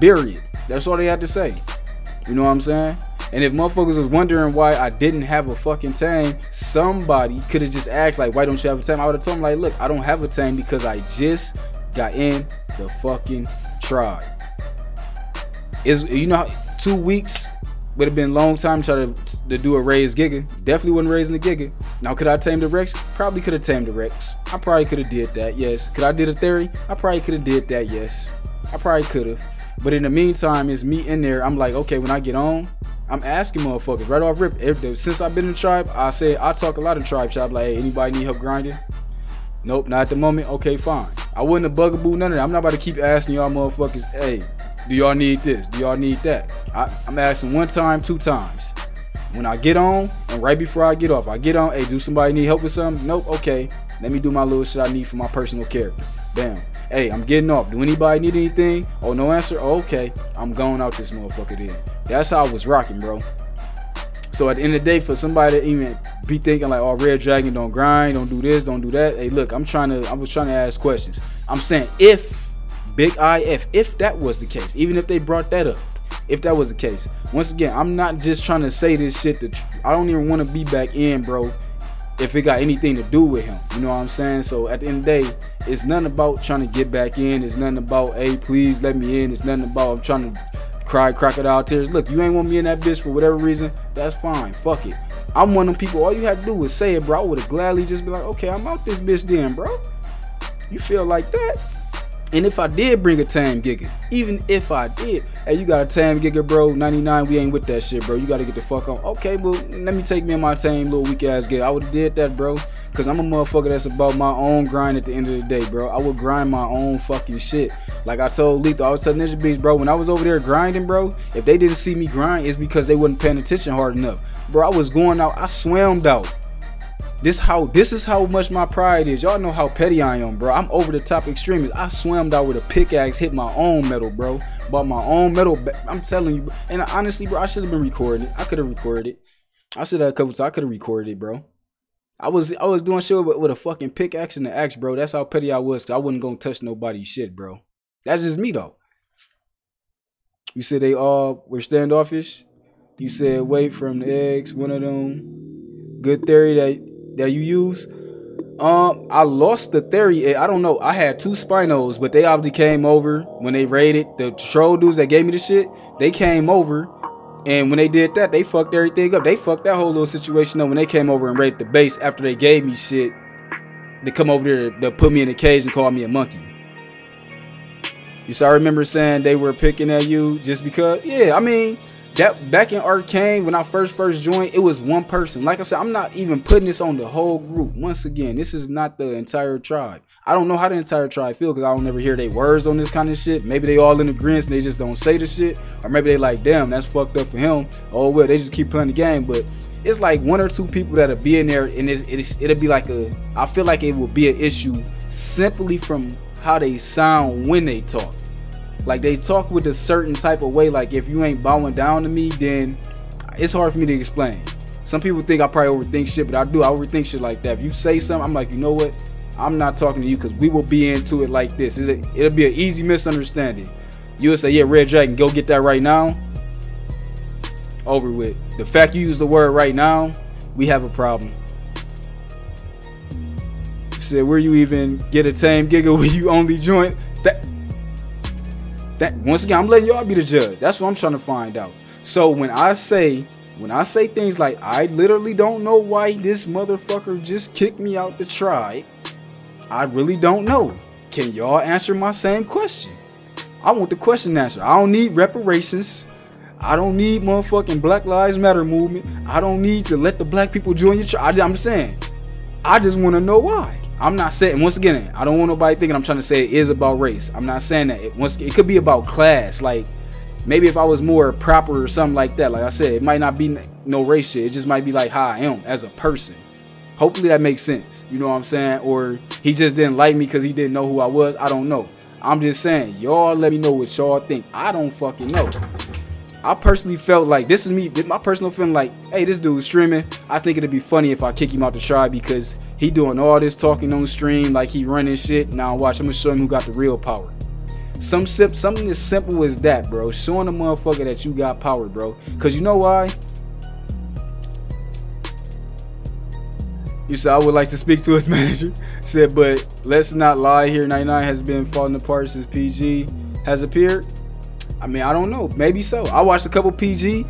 Period. That's all they had to say. You know what I'm saying? And if motherfuckers was wondering why I didn't have a fucking tame, somebody could have just asked like, why don't you have a tame? I would have told them like, look, I don't have a tame because I just got in the fucking tribe. Is you know two weeks would have been long time trying to, to do a raised giga. Definitely wasn't raising the giga. Now could I tame the Rex? Probably could have tamed the Rex. I probably could have did that, yes. Could I did a Theri? I probably could have did that, yes. I probably could have. But in the meantime, it's me in there. I'm like, okay, when I get on, I'm asking motherfuckers right off rip. Since I've been in tribe, I say I talk a lot of tribe shop. Like, hey, anybody need help grinding? Nope, not at the moment. Okay, fine. I wouldn't have bugaboo none of that. I'm not about to keep asking y'all motherfuckers, hey, do y'all need this? Do y'all need that? I, I'm asking one time, two times. When I get on, and right before I get off, I get on, hey, do somebody need help with something? Nope, okay. Let me do my little shit I need for my personal character. Bam. Hey, I'm getting off. Do anybody need anything? Oh, no answer? Oh, okay. I'm going out this motherfucker then. That's how I was rocking, bro. So at the end of the day, for somebody to even be thinking like, "Oh, Red Dragon don't grind, don't do this, don't do that." Hey, look, I'm trying to, I was trying to ask questions. I'm saying if Big IF, if that was the case, even if they brought that up, if that was the case. Once again, I'm not just trying to say this shit. To, I don't even want to be back in, bro. If it got anything to do with him, you know what I'm saying. So at the end of the day, it's nothing about trying to get back in. It's nothing about, hey, please let me in. It's nothing about I'm trying to cry crocodile tears. Look, you ain't want me in that bitch for whatever reason. That's fine. Fuck it. I'm one of them people. All you had to do was say it, bro. I would have gladly just be like, okay, I'm out this bitch then, bro. You feel like that? And if I did bring a Tam Giga, even if I did, hey, you got a Tam Giga, bro, 99, we ain't with that shit, bro. You gotta get the fuck on. Okay, well, let me take me and my Tam little weak ass Giga. I would've did that, bro. Cause I'm a motherfucker that's about my own grind at the end of the day, bro. I would grind my own fucking shit. Like I told Lethal, I was telling Ninja Beast, bro, when I was over there grinding, bro, if they didn't see me grind, it's because they wasn't paying attention hard enough. Bro, I was going out, I swammed out. This how this is how much my pride is. Y'all know how petty I am, bro. I'm over the top extremist. I swam out with a pickaxe, hit my own metal, bro. Bought my own metal. I'm telling you, and honestly, bro, I should have been recording. I could have recorded it. I said that a couple times. I could have recorded it, bro. I was I was doing shit with, with a fucking pickaxe and the axe, bro. That's how petty I was. I wasn't gonna touch nobody's shit, bro. That's just me though. You said they all were standoffish. You said wait from the eggs. One of them. Good Theri that that you use? Um, I lost the Theri. I don't know. I had two Spinos, but they obviously came over when they raided the troll dudes that gave me the shit. They came over, and when they did that, they fucked everything up. They fucked that whole little situation up when they came over and raided the base after they gave me shit. They come over there to put me in a cage and call me a monkey. You saw I remember saying they were picking at you just because? Yeah, I mean, that back in arcane when i first first joined it was one person. Like i said i'm not even putting this on the whole group. Once again this is not the entire tribe. I don't know how the entire tribe feel because i don't ever hear their words on this kind of shit. Maybe they all in agreement and they just don't say the shit. Or maybe they like damn that's fucked up for him. Oh well they just keep playing the game. But it's like one or two people that'll be in there and it's, it's, it'll be like a i feel like it will be an issue simply from how they sound when they talk like they talk with a certain type of way. Like if you ain't bowing down to me, then it's hard for me to explain. Some people think I probably overthink shit, but I do. I overthink shit like that. If you say something, I'm like, you know what? I'm not talking to you because we will be into it like this. It'll be an easy misunderstanding. You'll say, yeah, Red Dragon, go get that right now. Over with. The fact you use the word right now, we have a problem. Said, where you even get a tame giga where you only join? That that once again, I'm letting y'all be the judge. That's what I'm trying to find out. So when I say when I say things like I literally don't know why this motherfucker just kicked me out the tribe, I really don't know. Can y'all answer my same question? I want the question answered. I don't need reparations. I don't need motherfucking Black Lives Matter movement. I don't need to let the black people join your tribe. I'm saying, I just want to know why. I'm not saying once again, I don't want nobody thinking I'm trying to say it is about race. I'm not saying that. It, once it could be about class. Like maybe if I was more proper or something like that. Like I said, it might not be no race shit. It just might be like how I am as a person. Hopefully that makes sense. You know what I'm saying? Or he just didn't like me because he didn't know who I was. I don't know. I'm just saying, y'all let me know what y'all think. I don't fucking know. I personally felt like this is me, my personal feeling like, hey, this dude's streaming. I think it'd be funny if I kick him out the tribe because he doing all this talking on stream like he running shit. Now watch, I'm gonna show him who got the real power. Some sip, something as simple as that, bro. Showing a motherfucker that you got power, bro. Cause you know why? You said I would like to speak to his manager. Said, but let's not lie here. 99 has been falling apart since PG has appeared. I mean, I don't know. Maybe so. I watched a couple PG,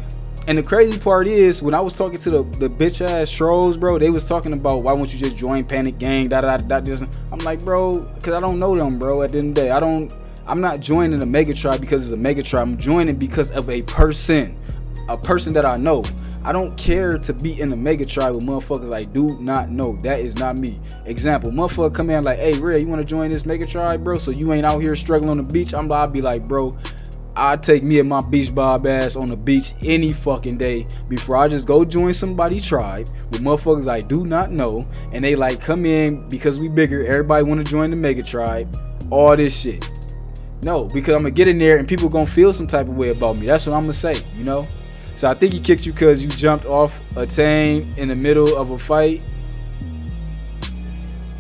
and the crazy part is when I was talking to the, the bitch ass trolls, bro, they was talking about why won't you just join Panic Gang? Da da da. da I'm like, bro, because I don't know them, bro. At the end of the day, I don't. I'm not joining a mega tribe because it's a mega tribe. I'm joining because of a person, a person that I know. I don't care to be in a mega tribe with motherfuckers I do not know. That is not me. Example, motherfucker come in like, hey, real, you want to join this mega tribe, bro? So you ain't out here struggling on the beach. I'm, I'll be like, bro, I take me and my beach bob ass on the beach any fucking day before I just go join somebody tribe with motherfuckers I do not know and they like come in because we bigger. Everybody want to join the mega tribe. All this shit. No, because I'm gonna get in there and people gonna feel some type of way about me. That's what I'm gonna say, you know. So I think he kicked you because you jumped off a tame in the middle of a fight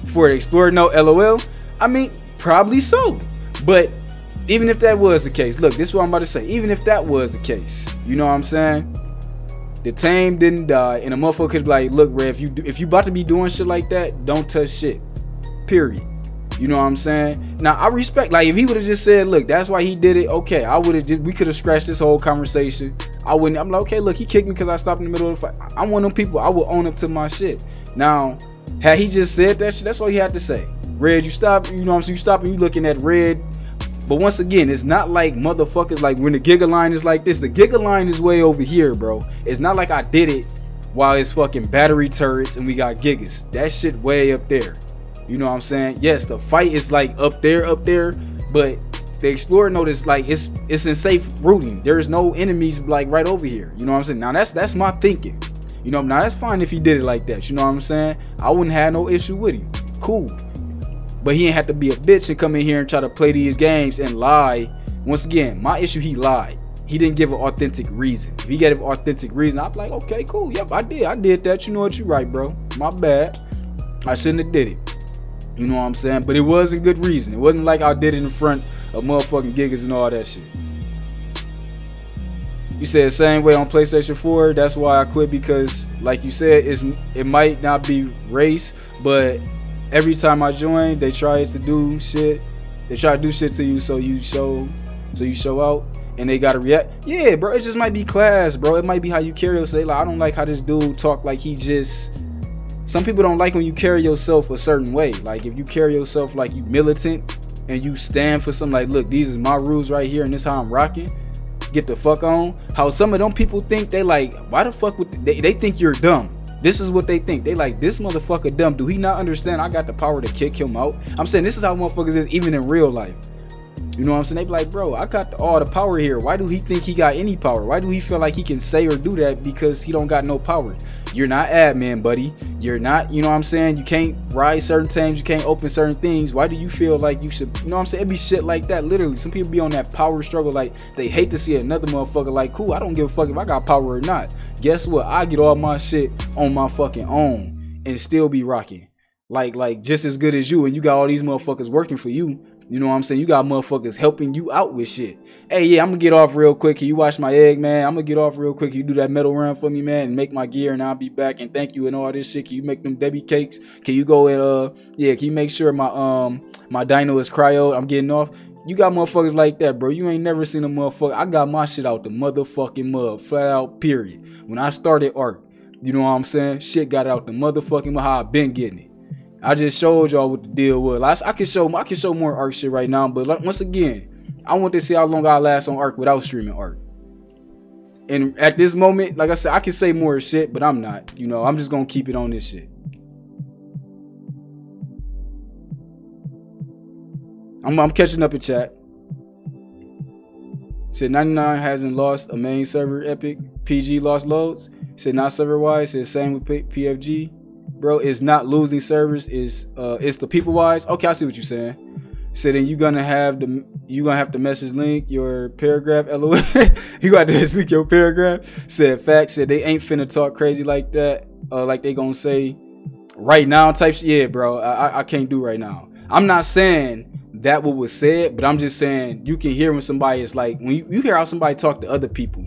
for the explorer. No, lol. I mean, probably so. But even if that was the case, look, this is what I'm about to say. Even if that was the case, you know what I'm saying? The tame didn't die, and a motherfucker could be like, "Look, Red, if you if you about to be doing shit like that, don't touch shit." Period. You know what I'm saying? Now I respect. Like if he would have just said, "Look, that's why he did it," okay, I would have. We could have scratched this whole conversation. I wouldn't. I'm like, okay, look, he kicked me because I stopped in the middle of the fight. I'm one of them people. I will own up to my shit. Now, had he just said that shit, that's all he had to say. Red, you stop. You know what I'm saying? You stop and you looking at red. But once again, it's not like motherfuckers like when the Giga line is like this. The Giga line is way over here, bro. It's not like I did it while it's fucking battery turrets and we got gigas. That shit way up there. You know what I'm saying? Yes, the fight is like up there, up there, but the explorer notice like it's it's in safe routing. There is no enemies like right over here. You know what I'm saying? Now that's that's my thinking. You know, now that's fine if he did it like that. You know what I'm saying? I wouldn't have no issue with him. Cool. But he ain't have to be a bitch and come in here and try to play these games and lie. Once again, my issue, he lied. He didn't give an authentic reason. If he gave an authentic reason, I'd be like, okay, cool. Yep, I did. I did that. You know what? You're right, bro. My bad. I shouldn't have did it. You know what I'm saying? But it wasn't good reason. It wasn't like I did it in front of motherfucking gigas and all that shit. You said the same way on PlayStation 4. That's why I quit because, like you said, it's it might not be race, but every time I join, they try to do shit. They try to do shit to you, so you show, so you show out, and they gotta react. Yeah, bro, it just might be class, bro. It might be how you carry yourself. Like, I don't like how this dude talk like he just. Some people don't like when you carry yourself a certain way. Like if you carry yourself like you militant and you stand for something. Like, look, these is my rules right here, and this how I'm rocking. Get the fuck on. How some of them people think they like, why the fuck would they? They think you're dumb. This is what they think. They like this motherfucker dumb. Do he not understand? I got the power to kick him out. I'm saying this is how motherfuckers is even in real life. You know what I'm saying? They be like, bro, I got all the power here. Why do he think he got any power? Why do he feel like he can say or do that because he don't got no power? You're not admin, buddy. You're not, you know what I'm saying? You can't ride certain times. You can't open certain things. Why do you feel like you should, you know what I'm saying? It'd be shit like that, literally. Some people be on that power struggle. Like, they hate to see another motherfucker like, cool, I don't give a fuck if I got power or not. Guess what? I get all my shit on my fucking own and still be rocking. Like, like just as good as you, and you got all these motherfuckers working for you. You know what I'm saying? You got motherfuckers helping you out with shit. Hey, yeah, I'm gonna get off real quick. Can you wash my egg, man? I'm gonna get off real quick. Can you do that metal run for me, man, and make my gear, and I'll be back. And thank you and all this shit. Can you make them Debbie cakes? Can you go and uh, yeah? Can you make sure my um my dino is cryo? I'm getting off. You got motherfuckers like that, bro. You ain't never seen a motherfucker. I got my shit out the motherfucking mud, flat out. Period. When I started ARK, you know what I'm saying? Shit got out the motherfucking mud. How I been getting it. I just showed y'all what the deal was. I, I can show I can show more ARK shit right now, but like, once again, I want to see how long I last on ARK without streaming ARK. And at this moment, like I said, I can say more shit, but I'm not. You know, I'm just gonna keep it on this shit. I'm, I'm catching up in chat. Said 99 hasn't lost a main server epic. PG lost loads. Said not server wise. Said same with P- PFG bro, it's not losing servers, is uh it's the people wise. Okay, I see what you're saying. So then you gonna have the you gonna have to message link your paragraph. LOL. you got to link your paragraph. Said facts. Said they ain't finna talk crazy like that. Uh, like they gonna say right now type. Yeah, bro. I I can't do right now. I'm not saying that what was said, but I'm just saying you can hear when somebody is like when you, you hear how somebody talk to other people.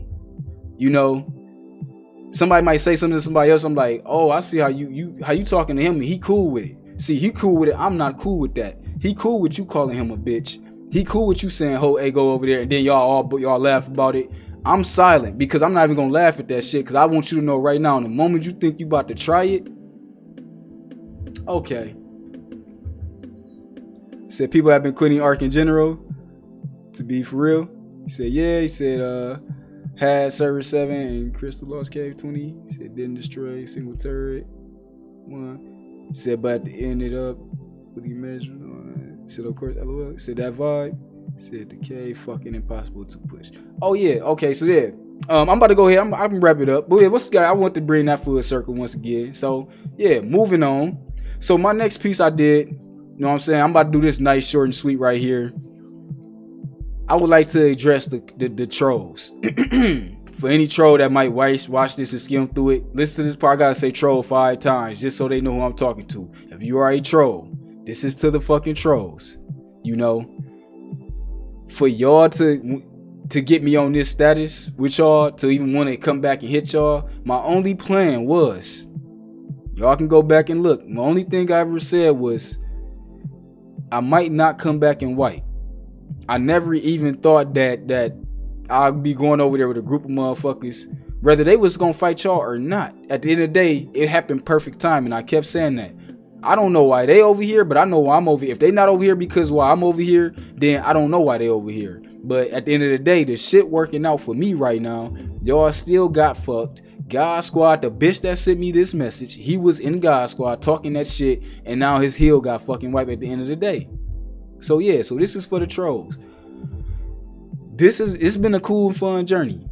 You know, somebody might say something to somebody else. I'm like, oh, I see how you you how you talking to him. he cool with it. See, he cool with it. I'm not cool with that. He cool with you calling him a bitch. He cool with you saying, "Ho, hey, go over there," and then y'all all y'all laugh about it. I'm silent because I'm not even gonna laugh at that shit because I want you to know right now, in the moment you think you about to try it, okay. Said people have been quitting ARK in general. To be for real, he said, yeah. He said, uh, had server seven and Crystal Lost Cave 20. He said didn't destroy a single turret. One. He said, but ended up with the measure on. He said, of course, LOL. He said that vibe. He said the cave fucking impossible to push. Oh yeah, okay, so yeah. Um, I'm about to go ahead. I'm, I can wrap it up. But yeah, what's? I want to bring that full circle once again. So yeah, moving on. So my next piece I did, know what I'm saying? I'm about to do this nice, short, and sweet right here. I would like to address the the, the trolls. For any troll that might watch, watch this and skim through it, listen to this part. I gotta say troll five times just so they know who I'm talking to. If you are a troll, this is to the fucking trolls. You know, for y'all to to get me on this status with y'all, to even want to come back and hit y'all, my only plan was y'all can go back and look. My only thing I ever said was I might not come back in white. I never even thought that that I'd be going over there with a group of motherfuckers, whether they was gonna fight y'all or not. At the end of the day, it happened perfect time, and I kept saying that. I don't know why they over here, but I know why I'm over here. If they not over here because why I'm over here, then I don't know why they over here. But at the end of the day, the shit working out for me right now, y'all still got fucked. God Squad, the bitch that sent me this message, he was in God Squad talking that shit, and now his heel got fucking wiped at the end of the day. So yeah, so this is for the trolls. This is it's been a cool fun journey.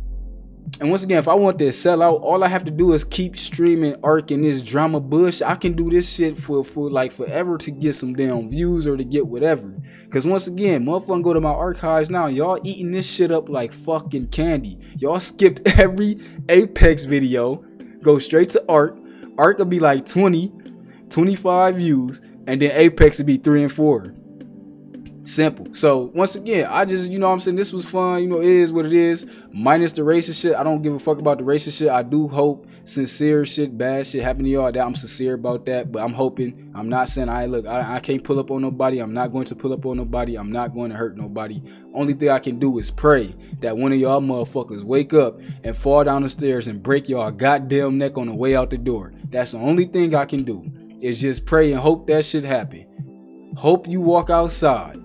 And once again, if I want to sell out, all I have to do is keep streaming ARK in this drama bush. I can do this shit for for like forever to get some damn views or to get whatever. Cause once again, motherfucker go to my archives now. Y'all eating this shit up like fucking candy. Y'all skipped every Apex video, go straight to ARK. ARK will be like 20, 25 views, and then Apex would be three and four. Simple. So once again, I just you know I'm saying this was fun. You know it is what it is. Minus the racist shit. I don't give a fuck about the racist shit. I do hope sincere shit, bad shit happen to y'all. That I'm sincere about that. But I'm hoping. I'm not saying I look. I, I can't pull up on nobody. I'm not going to pull up on nobody. I'm not going to hurt nobody. Only thing I can do is pray that one of y'all motherfuckers wake up and fall down the stairs and break y'all goddamn neck on the way out the door. That's the only thing I can do. Is just pray and hope that shit happen. Hope you walk outside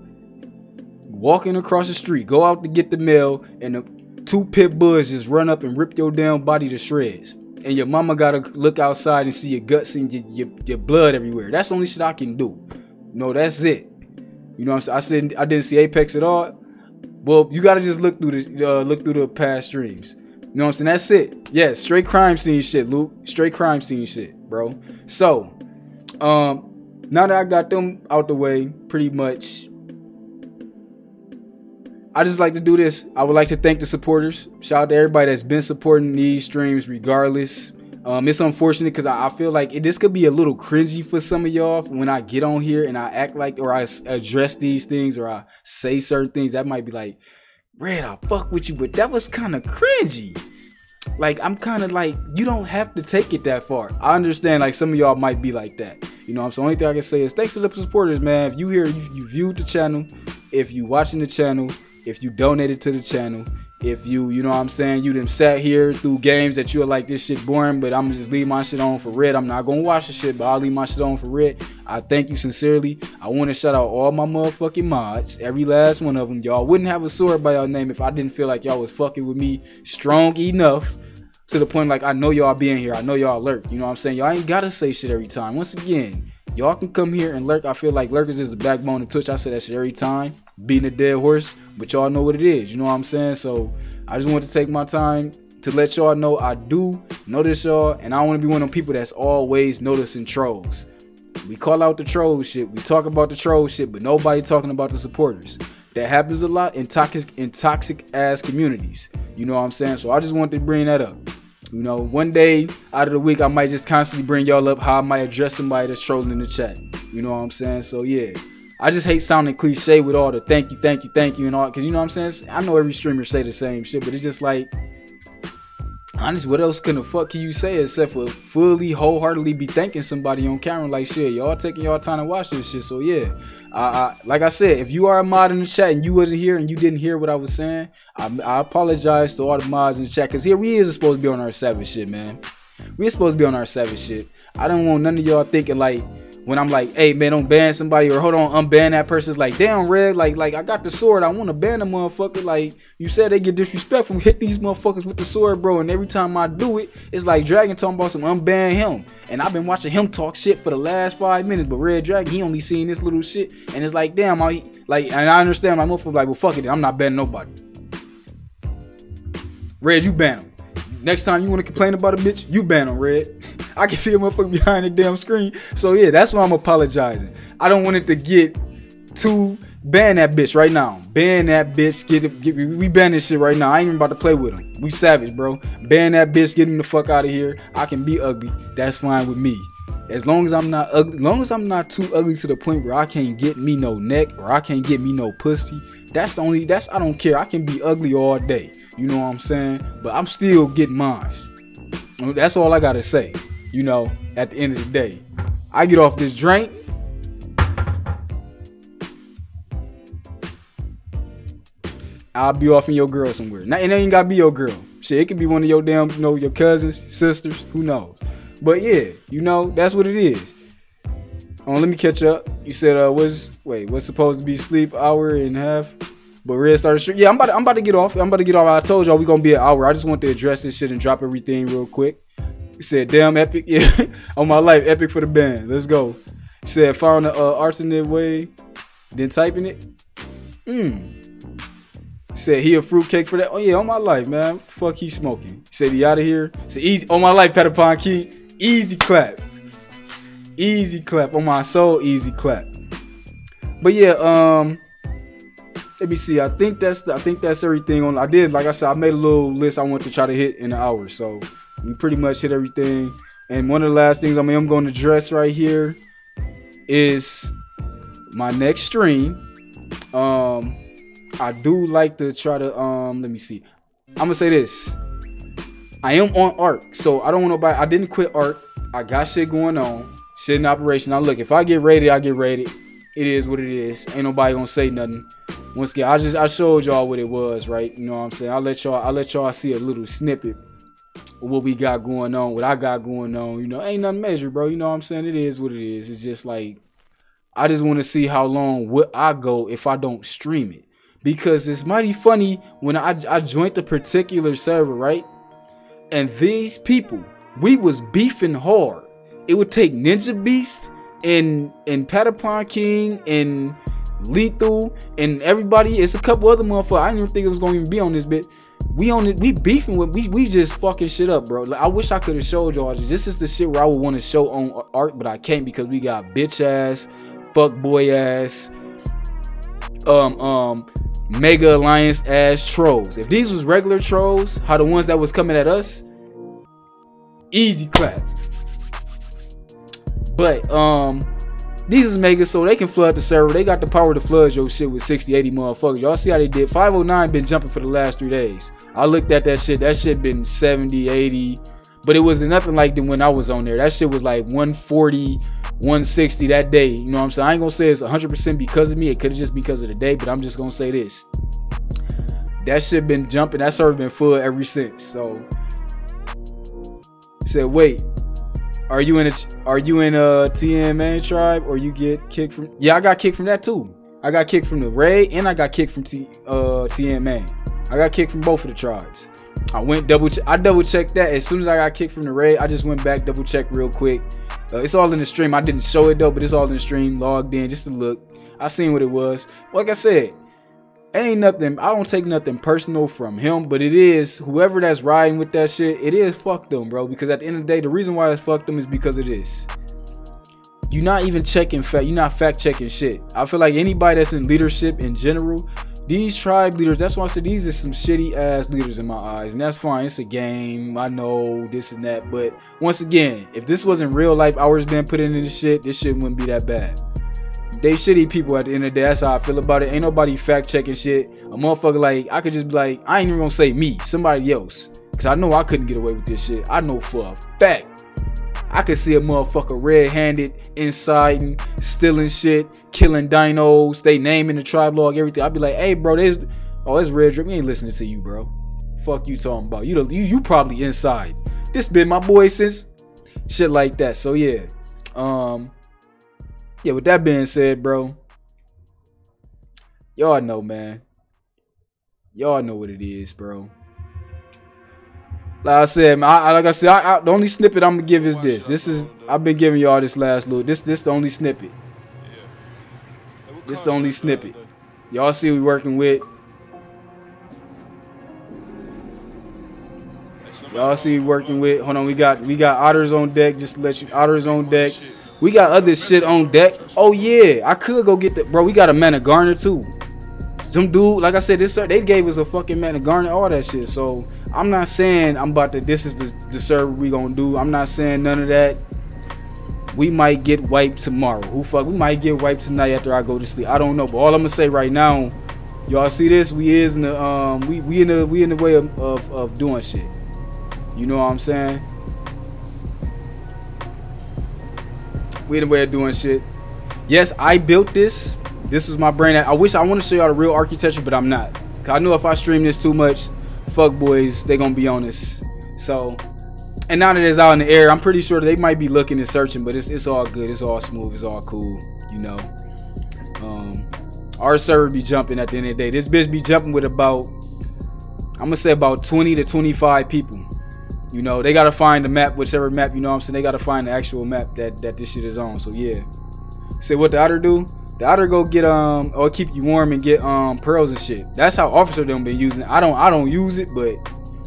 walking across the street, go out to get the mail, and the two pit bulls just run up and rip your damn body to shreds. And your mama gotta look outside and see your guts and your, your, your blood everywhere. That's the only shit I can do. No, that's it. You know what I'm saying? I said I didn't see Apex at all. Well, you gotta just look through the uh, look through the past streams. You know what I'm saying? That's it. Yeah, straight crime scene shit, Luke. Straight crime scene shit, bro. So, um, now that I got them out the way, pretty much I just like to do this. I would like to thank the supporters. Shout out to everybody that's been supporting these streams regardless. Um, it's unfortunate because I, I, feel like it, this could be a little cringy for some of y'all when I get on here and I act like or I address these things or I say certain things that might be like, Red, I fuck with you, but that was kind of cringy. Like I'm kind of like you don't have to take it that far. I understand like some of y'all might be like that. You know, I'm so only thing I can say is thanks to the supporters, man. If you here, you, you viewed the channel, if you watching the channel, if you donated to the channel, if you, you know what I'm saying, you done sat here through games that you're like, this shit boring, but I'm gonna just leave my shit on for red. I'm not gonna watch the shit, but I'll leave my shit on for red. I thank you sincerely. I wanna shout out all my motherfucking mods, every last one of them. Y'all wouldn't have a sword by your name if I didn't feel like y'all was fucking with me strong enough to the point like I know y'all being here. I know y'all lurk. You know what I'm saying? Y'all ain't gotta say shit every time. Once again, Y'all can come here and lurk. I feel like lurkers is the backbone of Twitch. I say that shit every time. Beating a dead horse, but y'all know what it is. You know what I'm saying? So I just want to take my time to let y'all know I do notice y'all, and I want to be one of them people that's always noticing trolls. We call out the troll shit. We talk about the troll shit, but nobody talking about the supporters. That happens a lot in toxic in toxic ass communities. You know what I'm saying? So I just wanted to bring that up. You know, one day out of the week, I might just constantly bring y'all up how I might address somebody that's trolling in the chat. You know what I'm saying? So yeah, I just hate sounding cliche with all the thank you, thank you, thank you, and all. Because you know what I'm saying? I know every streamer say the same shit, but it's just like honestly, what else can the fuck can you say except for fully, wholeheartedly be thanking somebody on camera like shit? Y'all taking y'all time to watch this shit. So yeah, I, I, like I said, if you are a mod in the chat and you wasn't here and you didn't hear what I was saying, I, I apologize to all the mods in the chat because here we is supposed to be on our savage shit, man. We supposed to be on our savage shit. I don't want none of y'all thinking like when I'm like, hey man, don't ban somebody or hold on, unban that person. It's like, damn, red, like, like I got the sword. I want to ban a motherfucker. Like you said, they get disrespectful. Hit these motherfuckers with the sword, bro. And every time I do it, it's like Dragon talking about some unban him. And I've been watching him talk shit for the last five minutes. But Red Dragon, he only seen this little shit, and it's like, damn, I like, and I understand my motherfucker like, well, fuck it, I'm not banning nobody. Red, you ban him. Next time you want to complain about a bitch, you ban him, Red. I can see a motherfucker behind the damn screen. So yeah, that's why I'm apologizing. I don't want it to get too ban that bitch right now. Ban that bitch. Get it. Get, we ban this shit right now. I ain't even about to play with him. We savage, bro. Ban that bitch. Get him the fuck out of here. I can be ugly. That's fine with me. As long as I'm not ugly, as long as I'm not too ugly to the point where I can't get me no neck or I can't get me no pussy. That's the only. That's I don't care. I can be ugly all day. You know what I'm saying? But I'm still getting mine. That's all I gotta say. You know, at the end of the day, I get off this drink. I'll be off in your girl somewhere. Now, it ain't gotta be your girl. Shit, it could be one of your damn, you know, your cousins, sisters, who knows. But yeah, you know, that's what it is. Let me catch up. You said uh what's wait, what's supposed to be sleep hour and a half? But Red started stream. Yeah, I'm about to, I'm about to get off. I'm about to get off. I told y'all we gonna be an hour. I just want to address this shit and drop everything real quick. He said, damn epic. Yeah, on my life, epic for the band. Let's go. He said, found the uh, alternate way, then typing it. Hmm. Said he a fruitcake for that. Oh yeah, on my life, man. Fuck he smoking. He said he out of here. Said easy on my life, Patapon King. Easy clap. Easy clap. On my soul, easy clap. But yeah, um, let me see. I think that's the, I think that's everything on. I did, like I said, I made a little list I want to try to hit in an hour. So we pretty much hit everything. And one of the last things I mean I'm going to address right here is my next stream. Um, I do like to try to um. Let me see. I'm gonna say this. I am on ARK, so I don't want nobody. I didn't quit ARK. I got shit going on, shit in operation. Now look, if I get rated, I get rated. It is what it is. Ain't nobody gonna say nothing. Once again, I just I showed y'all what it was, right? You know what I'm saying? I'll let y'all I let y'all see a little snippet of what we got going on, what I got going on. You know, ain't nothing measured, bro. You know what I'm saying? It is what it is. It's just like I just want to see how long would I go if I don't stream it. Because it's mighty funny when I I joined the particular server, right? And these people, we was beefing hard. It would take Ninja Beast and and Patapon King and Lethal and everybody. It's a couple other motherfuckers. I didn't even think it was gonna even be on this bit. We on it. We beefing with. We we just fucking shit up, bro. Like, I wish I could have showed y'all. This is the shit where I would want to show on art, but I can't because we got bitch ass, fuck boy ass, um um, mega alliance ass trolls. If these was regular trolls, how the ones that was coming at us, easy clap. But um, these is mega, so they can flood the server. They got the power to flood your shit with 60, 80 motherfuckers. Y'all see how they did? 509 been jumping for the last three days. I looked at that shit. That shit been 70, 80. But it was nothing like when I was on there. That shit was like 140, 160 that day. You know what I'm saying? I ain't gonna say it's 100% because of me. It could have just because of the day, but I'm just gonna say this. That shit been jumping. That server been full ever since. So said, wait, are you in a are you in a TMA tribe or you get kicked from? Yeah, I got kicked from that too. I got kicked from the raid and I got kicked from T, uh, TMA. I got kicked from both of the tribes. I went double. I double checked that as soon as I got kicked from the raid. I just went back double checked real quick. Uh, it's all in the stream. I didn't show it though, but it's all in the stream. Logged in just to look. I seen what it was. Like I said, ain't nothing. I don't take nothing personal from him, but it is whoever that's riding with that shit. It is fuck them, bro. Because at the end of the day, the reason why it's fuck them is because of this. you're not even checking fact. You're not fact checking shit. I feel like anybody that's in leadership in general, these tribe leaders. That's why I said these are some shitty ass leaders in my eyes, and that's fine. It's a game. I know this and that, but once again, if this wasn't real life hours being put into this shit, this shit wouldn't be that bad. They shitty people at the end of the day. That's how I feel about it. Ain't nobody fact checking shit. A motherfucker like I could just be like, I ain't even gonna say me, somebody else. Cause I know I couldn't get away with this shit. I know for a fact. I could see a motherfucker red-handed, inciting, stealing shit, killing dinos. They naming the tribe log, everything. I'd be like, hey, bro, this, oh, it's red drip. We ain't listening to you, bro. Fuck you talking about. You, you, you probably inside. This been my boy since shit like that. So yeah, um, yeah. With that being said, bro, y'all know, man. Y'all know what it is, bro. Like I said, man, I, like I said, I, I, the only snippet I'm gonna give is this. This is I've been giving y'all this last little. This this the only snippet. This the only snippet. Y'all see we working with. Y'all see we working with. Hold on, we got we got otters on deck. Just to let you otters on deck. We got other shit on deck. Oh yeah, I could go get the bro. We got a Managarmr too. Some dude, like I said, this they gave us a fucking Managarmr, all that shit. So I'm not saying I'm about to. This is the the server we gonna do. I'm not saying none of that. We might get wiped tomorrow. Who fuck? We might get wiped tonight after I go to sleep. I don't know. But all I'm gonna say right now, y'all see this? We is in the um we we in the we in the way of of, of doing shit. You know what I'm saying? We in the way of doing shit. Yes, I built this. This was my brain. I wish I want to show y'all the real architecture, but I'm not. Cause I know if I stream this too much, fuck boys, they gonna be on this. So, and now that it's out in the air, I'm pretty sure they might be looking and searching, but it's it's all good. It's all smooth. It's all cool. You know. Um, our server be jumping at the end of the day. This bitch be jumping with about, I'm gonna say about 20 to 25 people. You know, they gotta find the map, whichever map, you know what I'm saying? They gotta find the actual map that, that this shit is on. So yeah. Say what the otter do? The otter go get um or keep you warm and get um pearls and shit. That's how officer them been using. I don't I don't use it, but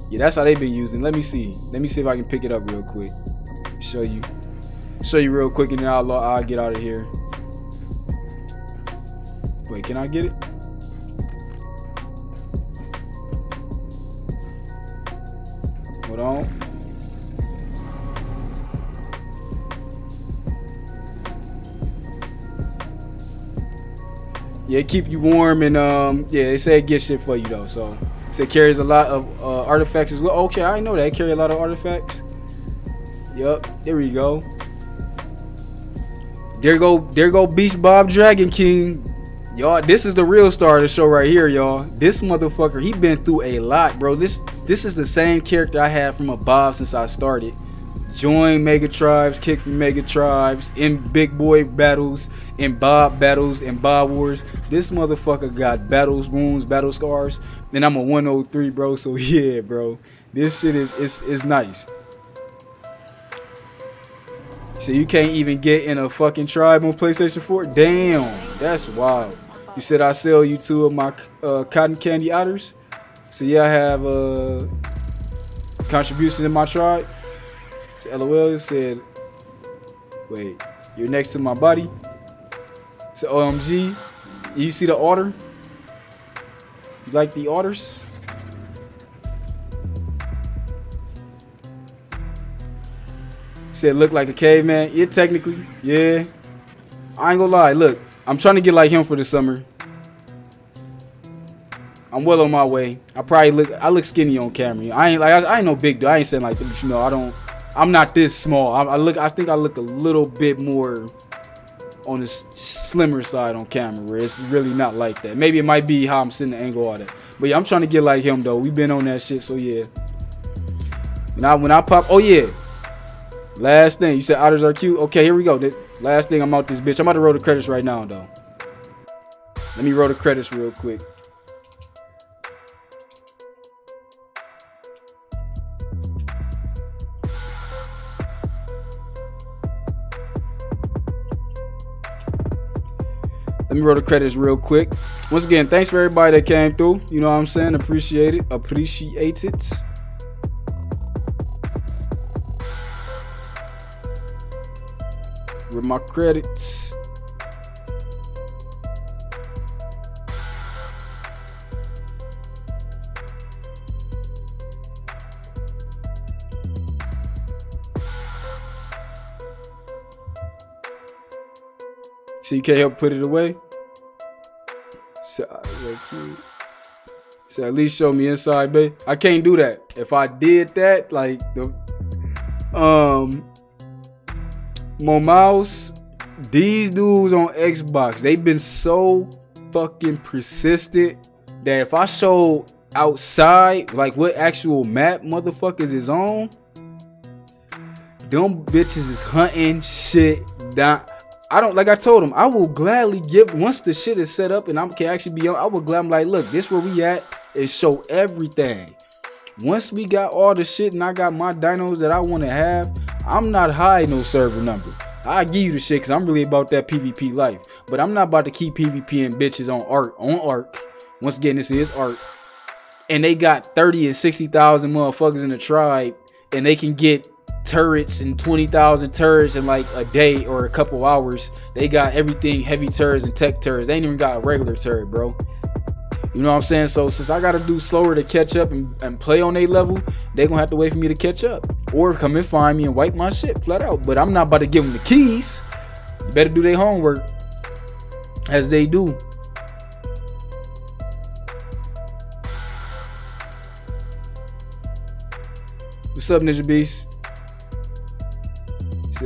yeah, that's how they been using. Let me see. Let me see if I can pick it up real quick. Show you. Show you real quick and then I'll I'll get out of here. Wait, can I get it? Hold on. Yeah, keep you warm and um yeah, they say it gets shit for you though. So it carries a lot of uh, artifacts as well. Okay, I know that. It carry a lot of artifacts. Yup, there we go. There go there go Beast Bob Dragon King. Y'all, this is the real star of the show right here, y'all. This motherfucker, he been through a lot, bro. This this is the same character I had from a Bob since I started join Mega Tribes, kick from Mega Tribes, in Big Boy battles, in Bob battles, in Bob Wars. This motherfucker got battles, wounds, battle scars. Then I'm a 103, bro. So yeah, bro. This shit is is is nice. So you can't even get in a fucking tribe on PlayStation 4? Damn, that's wild. You said I sell you two of my uh, cotton candy otters. So yeah, I have a uh, contribution in my tribe. So LOL said, wait, you're next to my body. So OMG, you see the order? You like the orders? Said look like a caveman. Yeah, technically, yeah. I ain't gonna lie. Look, I'm trying to get like him for the summer. I'm well on my way. I probably look I look skinny on camera. I ain't like I, I ain't no big dude. I ain't saying like you know I don't I'm not this small. I, I, look. I think I look a little bit more on the slimmer side on camera, where it's really not like that. Maybe it might be how I'm sitting the angle, all that. But yeah, I'm trying to get like him though. We've been on that shit, so yeah. When I when I pop, oh yeah. Last thing, you said otters are cute. Okay, here we go. Last thing, I'm out this bitch. I'm about to roll the credits right now though. Let me roll the credits real quick. Let me roll the credits real quick. Once again, thanks for everybody that came through. You know what I'm saying? Appreciate it. Appreciate it. with my credits. You can't help put it away. So, uh, so at least show me inside, babe. I can't do that. If I did that, like the um Mo Mouse, these dudes on Xbox, they've been so fucking persistent that if I show outside, like what actual map motherfuckers is on, them bitches is hunting shit down. I don't like I told him, I will gladly give once the shit is set up and I'm can actually be on, I will gladly like, look, this where we at and show everything. Once we got all the shit and I got my dinos that I want to have, I'm not hiding no server number. I give you the shit because I'm really about that PvP life. But I'm not about to keep PvPing bitches on art on Ark. Once again, this is art. And they got 30 and 60,000 motherfuckers in the tribe. And they can get turrets and 20,000 turrets in like a day or a couple hours. They got everything heavy turrets and tech turrets. They ain't even got a regular turret, bro. You know what I'm saying? So since I gotta do slower to catch up and, and play on a level, they gonna have to wait for me to catch up. Or come and find me and wipe my shit flat out. But I'm not about to give them the keys. You better do their homework. As they do. What's up, Ninja Beast?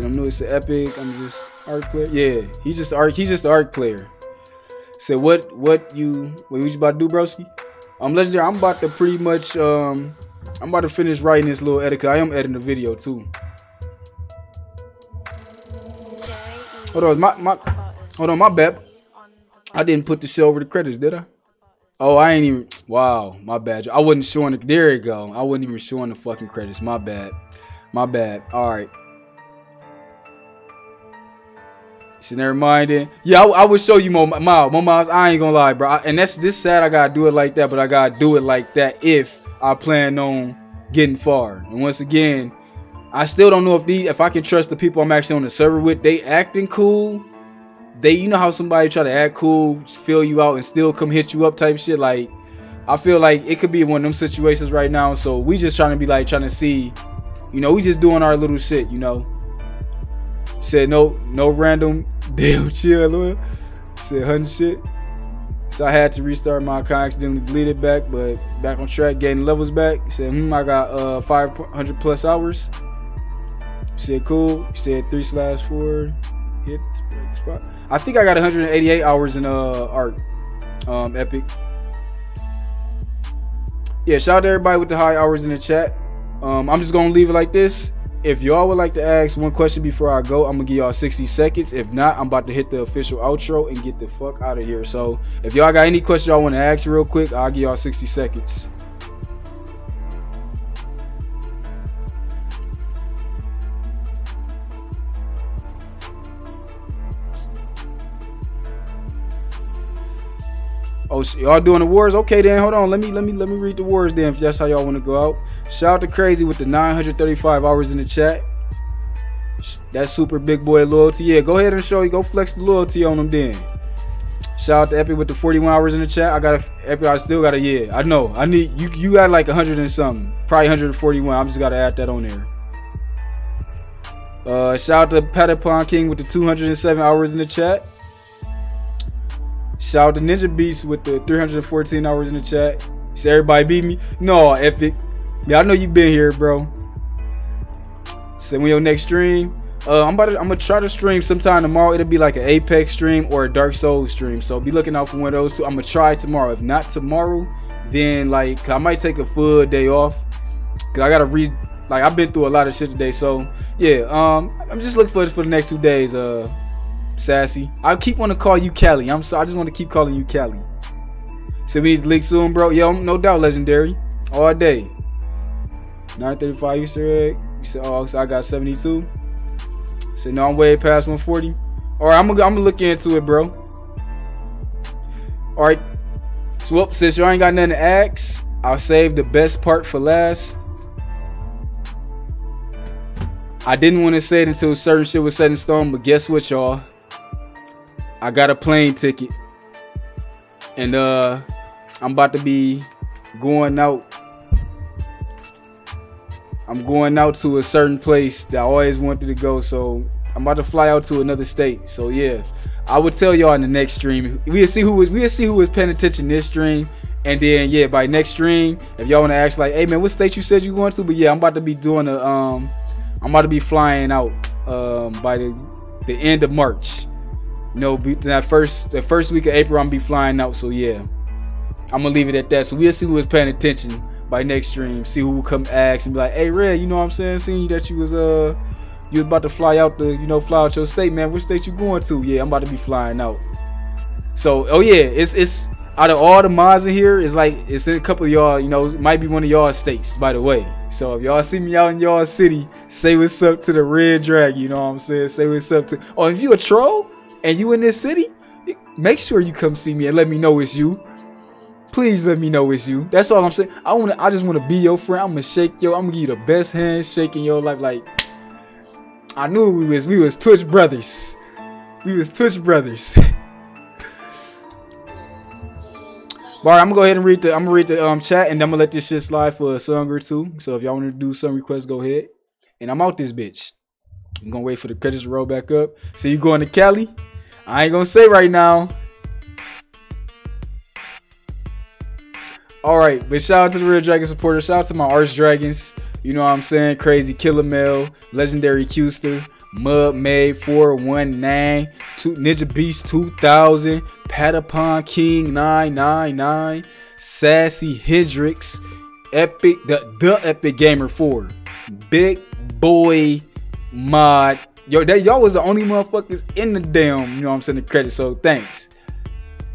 I'm it's an epic. I'm just art player. Yeah, he's just art, he's just art player. Said what what you what you about to do, broski? Um legendary, I'm about to pretty much um I'm about to finish writing this little edit. Cause I am editing the video too. Hold on, my my hold on, my bad. I didn't put the shit over the credits, did I? Oh, I ain't even. Wow, my bad. I wasn't showing the. There you go. I wasn't even showing the fucking credits. My bad. My bad. All right. So never mind then. Yeah, I, I would show you my miles. More miles. I ain't gonna lie, bro. I, and that's this sad. I gotta do it like that, but I gotta do it like that if I plan on getting far. And once again, I still don't know if these if I can trust the people I'm actually on the server with. They acting cool. They, you know how somebody try to act cool, fill you out, and still come hit you up type shit. Like, I feel like it could be one of them situations right now. So we just trying to be like trying to see, you know, we just doing our little shit, you know. Said no, no random deal, chill. Said hundred shit. So I had to restart my account, accidentally deleted back, but back on track, getting levels back. Said, hmm, I got uh 500 plus hours. Said cool. Said three slash four. Hit spot. I think I got 188 hours in uh art. Um, epic. Yeah, shout out to everybody with the high hours in the chat. Um, I'm just gonna leave it like this. If y'all would like to ask one question before I go, I'm gonna give y'all 60 seconds. If not, I'm about to hit the official outro and get the fuck out of here. So if y'all got any questions y'all want to ask real quick, I'll give y'all 60 seconds. Oh, so y'all doing the wars? Okay, then hold on. Let me let me let me read the wars then. If that's how y'all want to go out. Shout out to Crazy with the 935 hours in the chat. That's super big boy loyalty. Yeah, go ahead and show you. Go flex the loyalty on them then. Shout out to Epi with the 41 hours in the chat. I got a Epi. I still got a yeah. I know. I need you. You got like 100 and something. Probably 141. I'm just gotta add that on there. Uh, shout out to Patapon King with the 207 hours in the chat. Shout out to Ninja Beast with the 314 hours in the chat. So everybody beat me. No, epic. Yeah, I know you been here, bro. So when your next stream, uh, I'm about to, I'm gonna try to stream sometime tomorrow. It'll be like an Apex stream or a Dark Souls stream. So be looking out for one of those two. I'm gonna try tomorrow. If not tomorrow, then like I might take a full day off. Cause I gotta read. Like I've been through a lot of shit today. So yeah, um, I'm just looking for for the next two days. Uh, sassy. I keep want to call you Cali. I'm sorry. I just want to keep calling you Cali. So we need to link soon, bro. Yo, no doubt, legendary. All day. 935 Easter egg. You said, oh, so I got 72. Said, no, I'm way past 140. All right, I'm gonna, I'm gonna look into it, bro. All right. So, well, since y'all ain't got nothing to ask, I'll save the best part for last. I didn't want to say it until certain shit was set in stone, but guess what, y'all? I got a plane ticket. And uh I'm about to be going out. I'm going out to a certain place that I always wanted to go. So I'm about to fly out to another state. So yeah, I would tell y'all in the next stream. We'll see who was we'll see who was paying attention this stream. And then yeah, by next stream, if y'all want to ask like, hey man, what state you said you going to? But yeah, I'm about to be doing a um I'm about to be flying out um by the the end of March. You know, that first the first week of April, I'm gonna be flying out. So yeah, I'm gonna leave it at that. So we'll see who was paying attention by next stream. See who will come ask and be like, "Hey, Red, you know what I'm saying? Seeing that you was uh you was about to fly out the you know fly out your state, man. Which state you going to? Yeah, I'm about to be flying out. So oh yeah, it's it's out of all the mods in here, it's like it's in a couple of y'all. You know, might be one of y'all states, by the way. So if y'all see me out in y'all city, say what's up to the Red Dragon. You know what I'm saying? Say what's up to. Oh, if you a troll and you in this city, make sure you come see me and let me know it's you please let me know it's you. That's all I'm saying. I want. I just want to be your friend. I'm gonna shake yo. I'm gonna give you the best handshake in your life. Like I knew we was. We was Twitch brothers. We was Twitch brothers. All right, I'm gonna go ahead and read the. I'm gonna read the um chat and I'm gonna let this shit slide for a song or two. So if y'all want to do some requests, go ahead. And I'm out this bitch. I'm gonna wait for the credits to roll back up. So you going to Cali? I ain't gonna say right now. All right, but shout out to the Real Dragon supporters. Shout out to my Arch Dragons. You know what I'm saying? Crazy Killer Mail, Legendary Custer, Mud Made 419, two, Ninja Beast 2000, Patapon King 999, Sassy Hendrix, Epic, the, the Epic Gamer 4, Big Boy Mod. Yo, that y'all was the only motherfuckers in the damn, you know what I'm saying, the credit. So thanks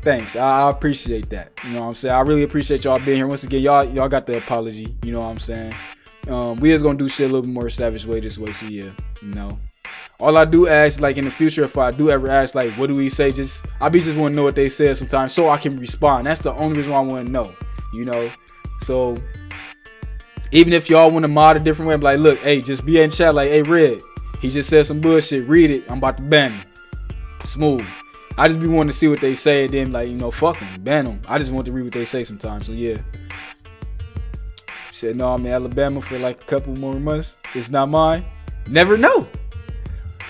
thanks. I, appreciate that. You know what I'm saying? I really appreciate y'all being here. Once again, y'all y'all got the apology. You know what I'm saying? Um, we just gonna do shit a little bit more savage way this way. So yeah, you know. All I do ask, like in the future, if I do ever ask, like, what do we say? Just I be just want to know what they said sometimes, so I can respond. That's the only reason why I want to know. You know, so even if y'all want to mod a different way, I'm like, look, hey, just be in chat, like, hey, Red, he just said some bullshit. Read it. I'm about to ban him. Smooth. I just be wanting to see what they say and then like you know fuck them, ban them. I just want to read what they say sometimes. So yeah. said no, I'm in Alabama for like a couple more months. It's not mine. Never know.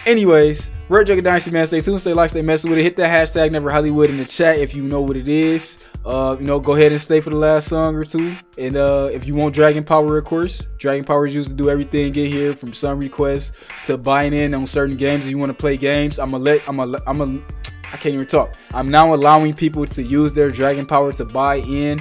Anyways, Red Dragon Dynasty man, stay tuned, stay like, stay messing with it. Hit that hashtag Never Hollywood in the chat if you know what it is. Uh, you know, go ahead and stay for the last song or two. And uh, if you want Dragon Power, of course, Dragon Power is used to do everything. Get here from some requests to buying in on certain games. If you want to play games, I'm gonna let I'm gonna I'm gonna I can't even talk. I'm now allowing people to use their dragon power to buy in.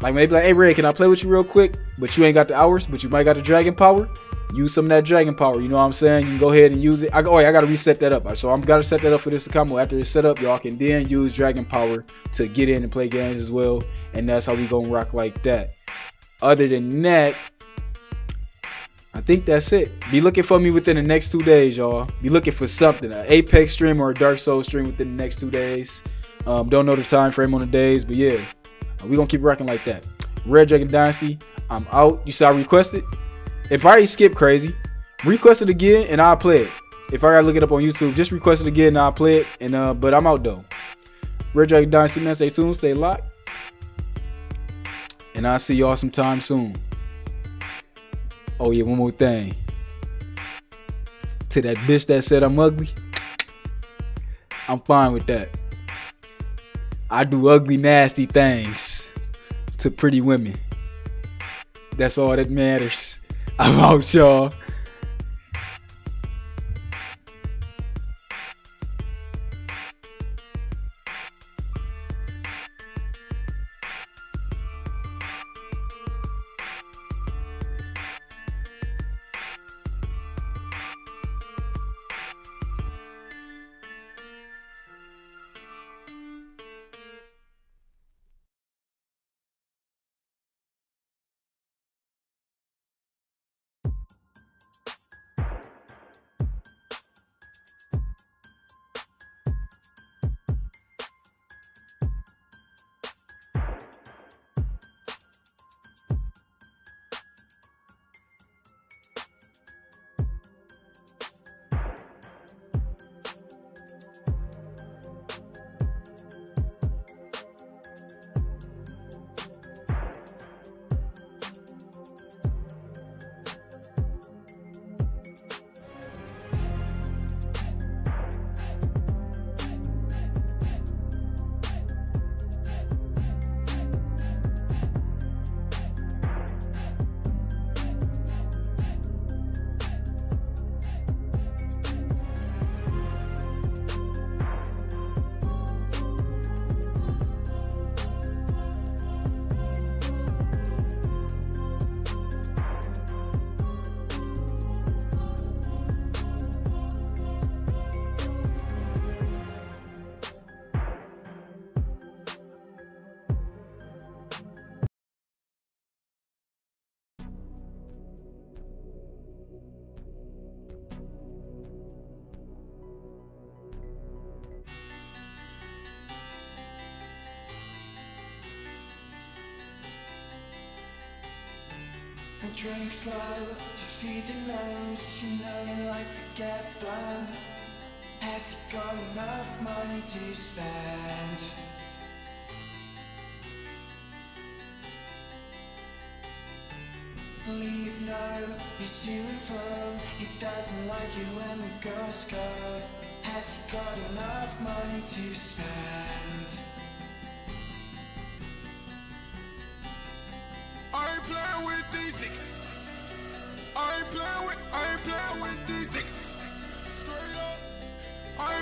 Like maybe like, hey Ray, can I play with you real quick? But you ain't got the hours, but you might got the dragon power. Use some of that dragon power. You know what I'm saying? You can go ahead and use it. I go, oh, I gotta reset that up. So I'm gotta set that up for this account. After it's set up, y'all can then use dragon power to get in and play games as well. And that's how we gonna rock like that. Other than that, I think that's it. Be looking for me within the next two days, y'all. Be looking for something, an Apex stream or a Dark Souls stream within the next two days. Um, don't know the time frame on the days, but yeah, we gonna keep rocking like that. Red Dragon Dynasty, I'm out. You saw I requested. It probably skip crazy. Request it again and I'll play it. If I gotta look it up on YouTube, just request it again and I'll play it. And uh, but I'm out though. Red Dragon Dynasty, man. Stay tuned, stay locked. And I'll see y'all sometime soon. Oh yeah, one more thing. To that bitch that said I'm ugly, I'm fine with that. I do ugly, nasty things to pretty women. That's all that matters. I'm out, y'all. Drink slow to feed the nose. You know he likes to get blown. Has he got enough money to spend? Leave no, he's to and. He doesn't like you when the girls go. Has he got enough money to spend?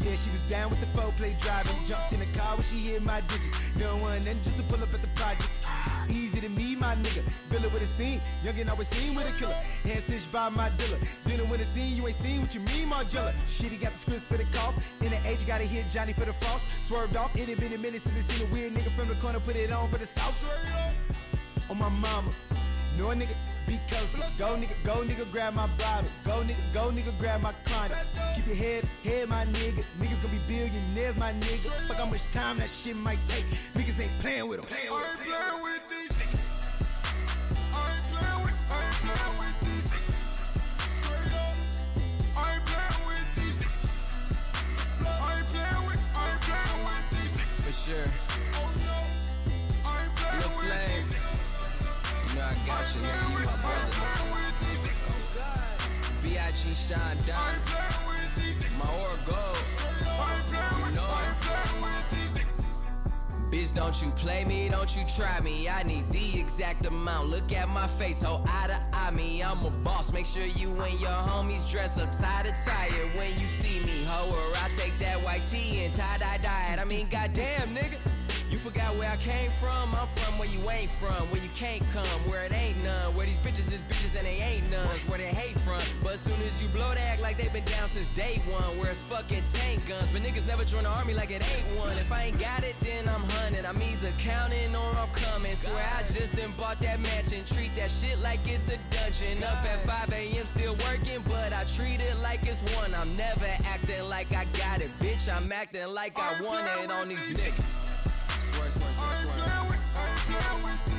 Yeah, she was down with the four play driving. Jumped in the car when she hit my digits. No one nothing just to pull up at the projects. Easy to me, my nigga. Bill it with a scene. Youngin' always seen with a killer. Hand stitched by my dealer. Dealing with a scene, you ain't seen what you mean, Margella. Shit, he got the scripts for the cough. In the age, you gotta hit Johnny for the frost. Swerved off. It had been a minute since I seen a weird nigga from the corner. Put it on for the south. On my mama. No nigga, be close. Go nigga, go nigga, grab my bottle. Go nigga, go nigga, grab my chronic. Keep your head, head, my nigga. Niggas gonna be billionaires, my nigga. Fuck how much time that shit might take. Niggas ain't playing with them. I ain't playing with these niggas. I ain't playing with, I ain't playing with these niggas. Straight up. I ain't playing with these niggas. I ain't playing with, I ain't playing with these niggas. For sure. You, nigga. You my brother. B.I.G. These niggas. My aura gold. Bitch, don't you play me, don't you try me. I need the exact amount. Look at my face, ho, eye to eye me. I'm a boss. Make sure you and your homies dress up tie to tie when you see me, ho. Or I take that white tee and tie dye it. I mean, goddamn, nigga. You forgot where I came from? I'm from where you ain't from, where you can't come, where it ain't none. Where these bitches is bitches and they ain't none. Where they hate from. But as soon as you blow, they act like they been down since day one. Where it's fucking tank guns. But niggas never join the army like it ain't one. If I ain't got it, then I'm hunting. I'm either counting or I'm coming. Swear I just done bought that mansion. Treat that shit like it's a dungeon. Up at 5 a.m. still working, but I treat it like it's one. I'm never acting like I got it, bitch. I'm acting like I want it on these niggas. With,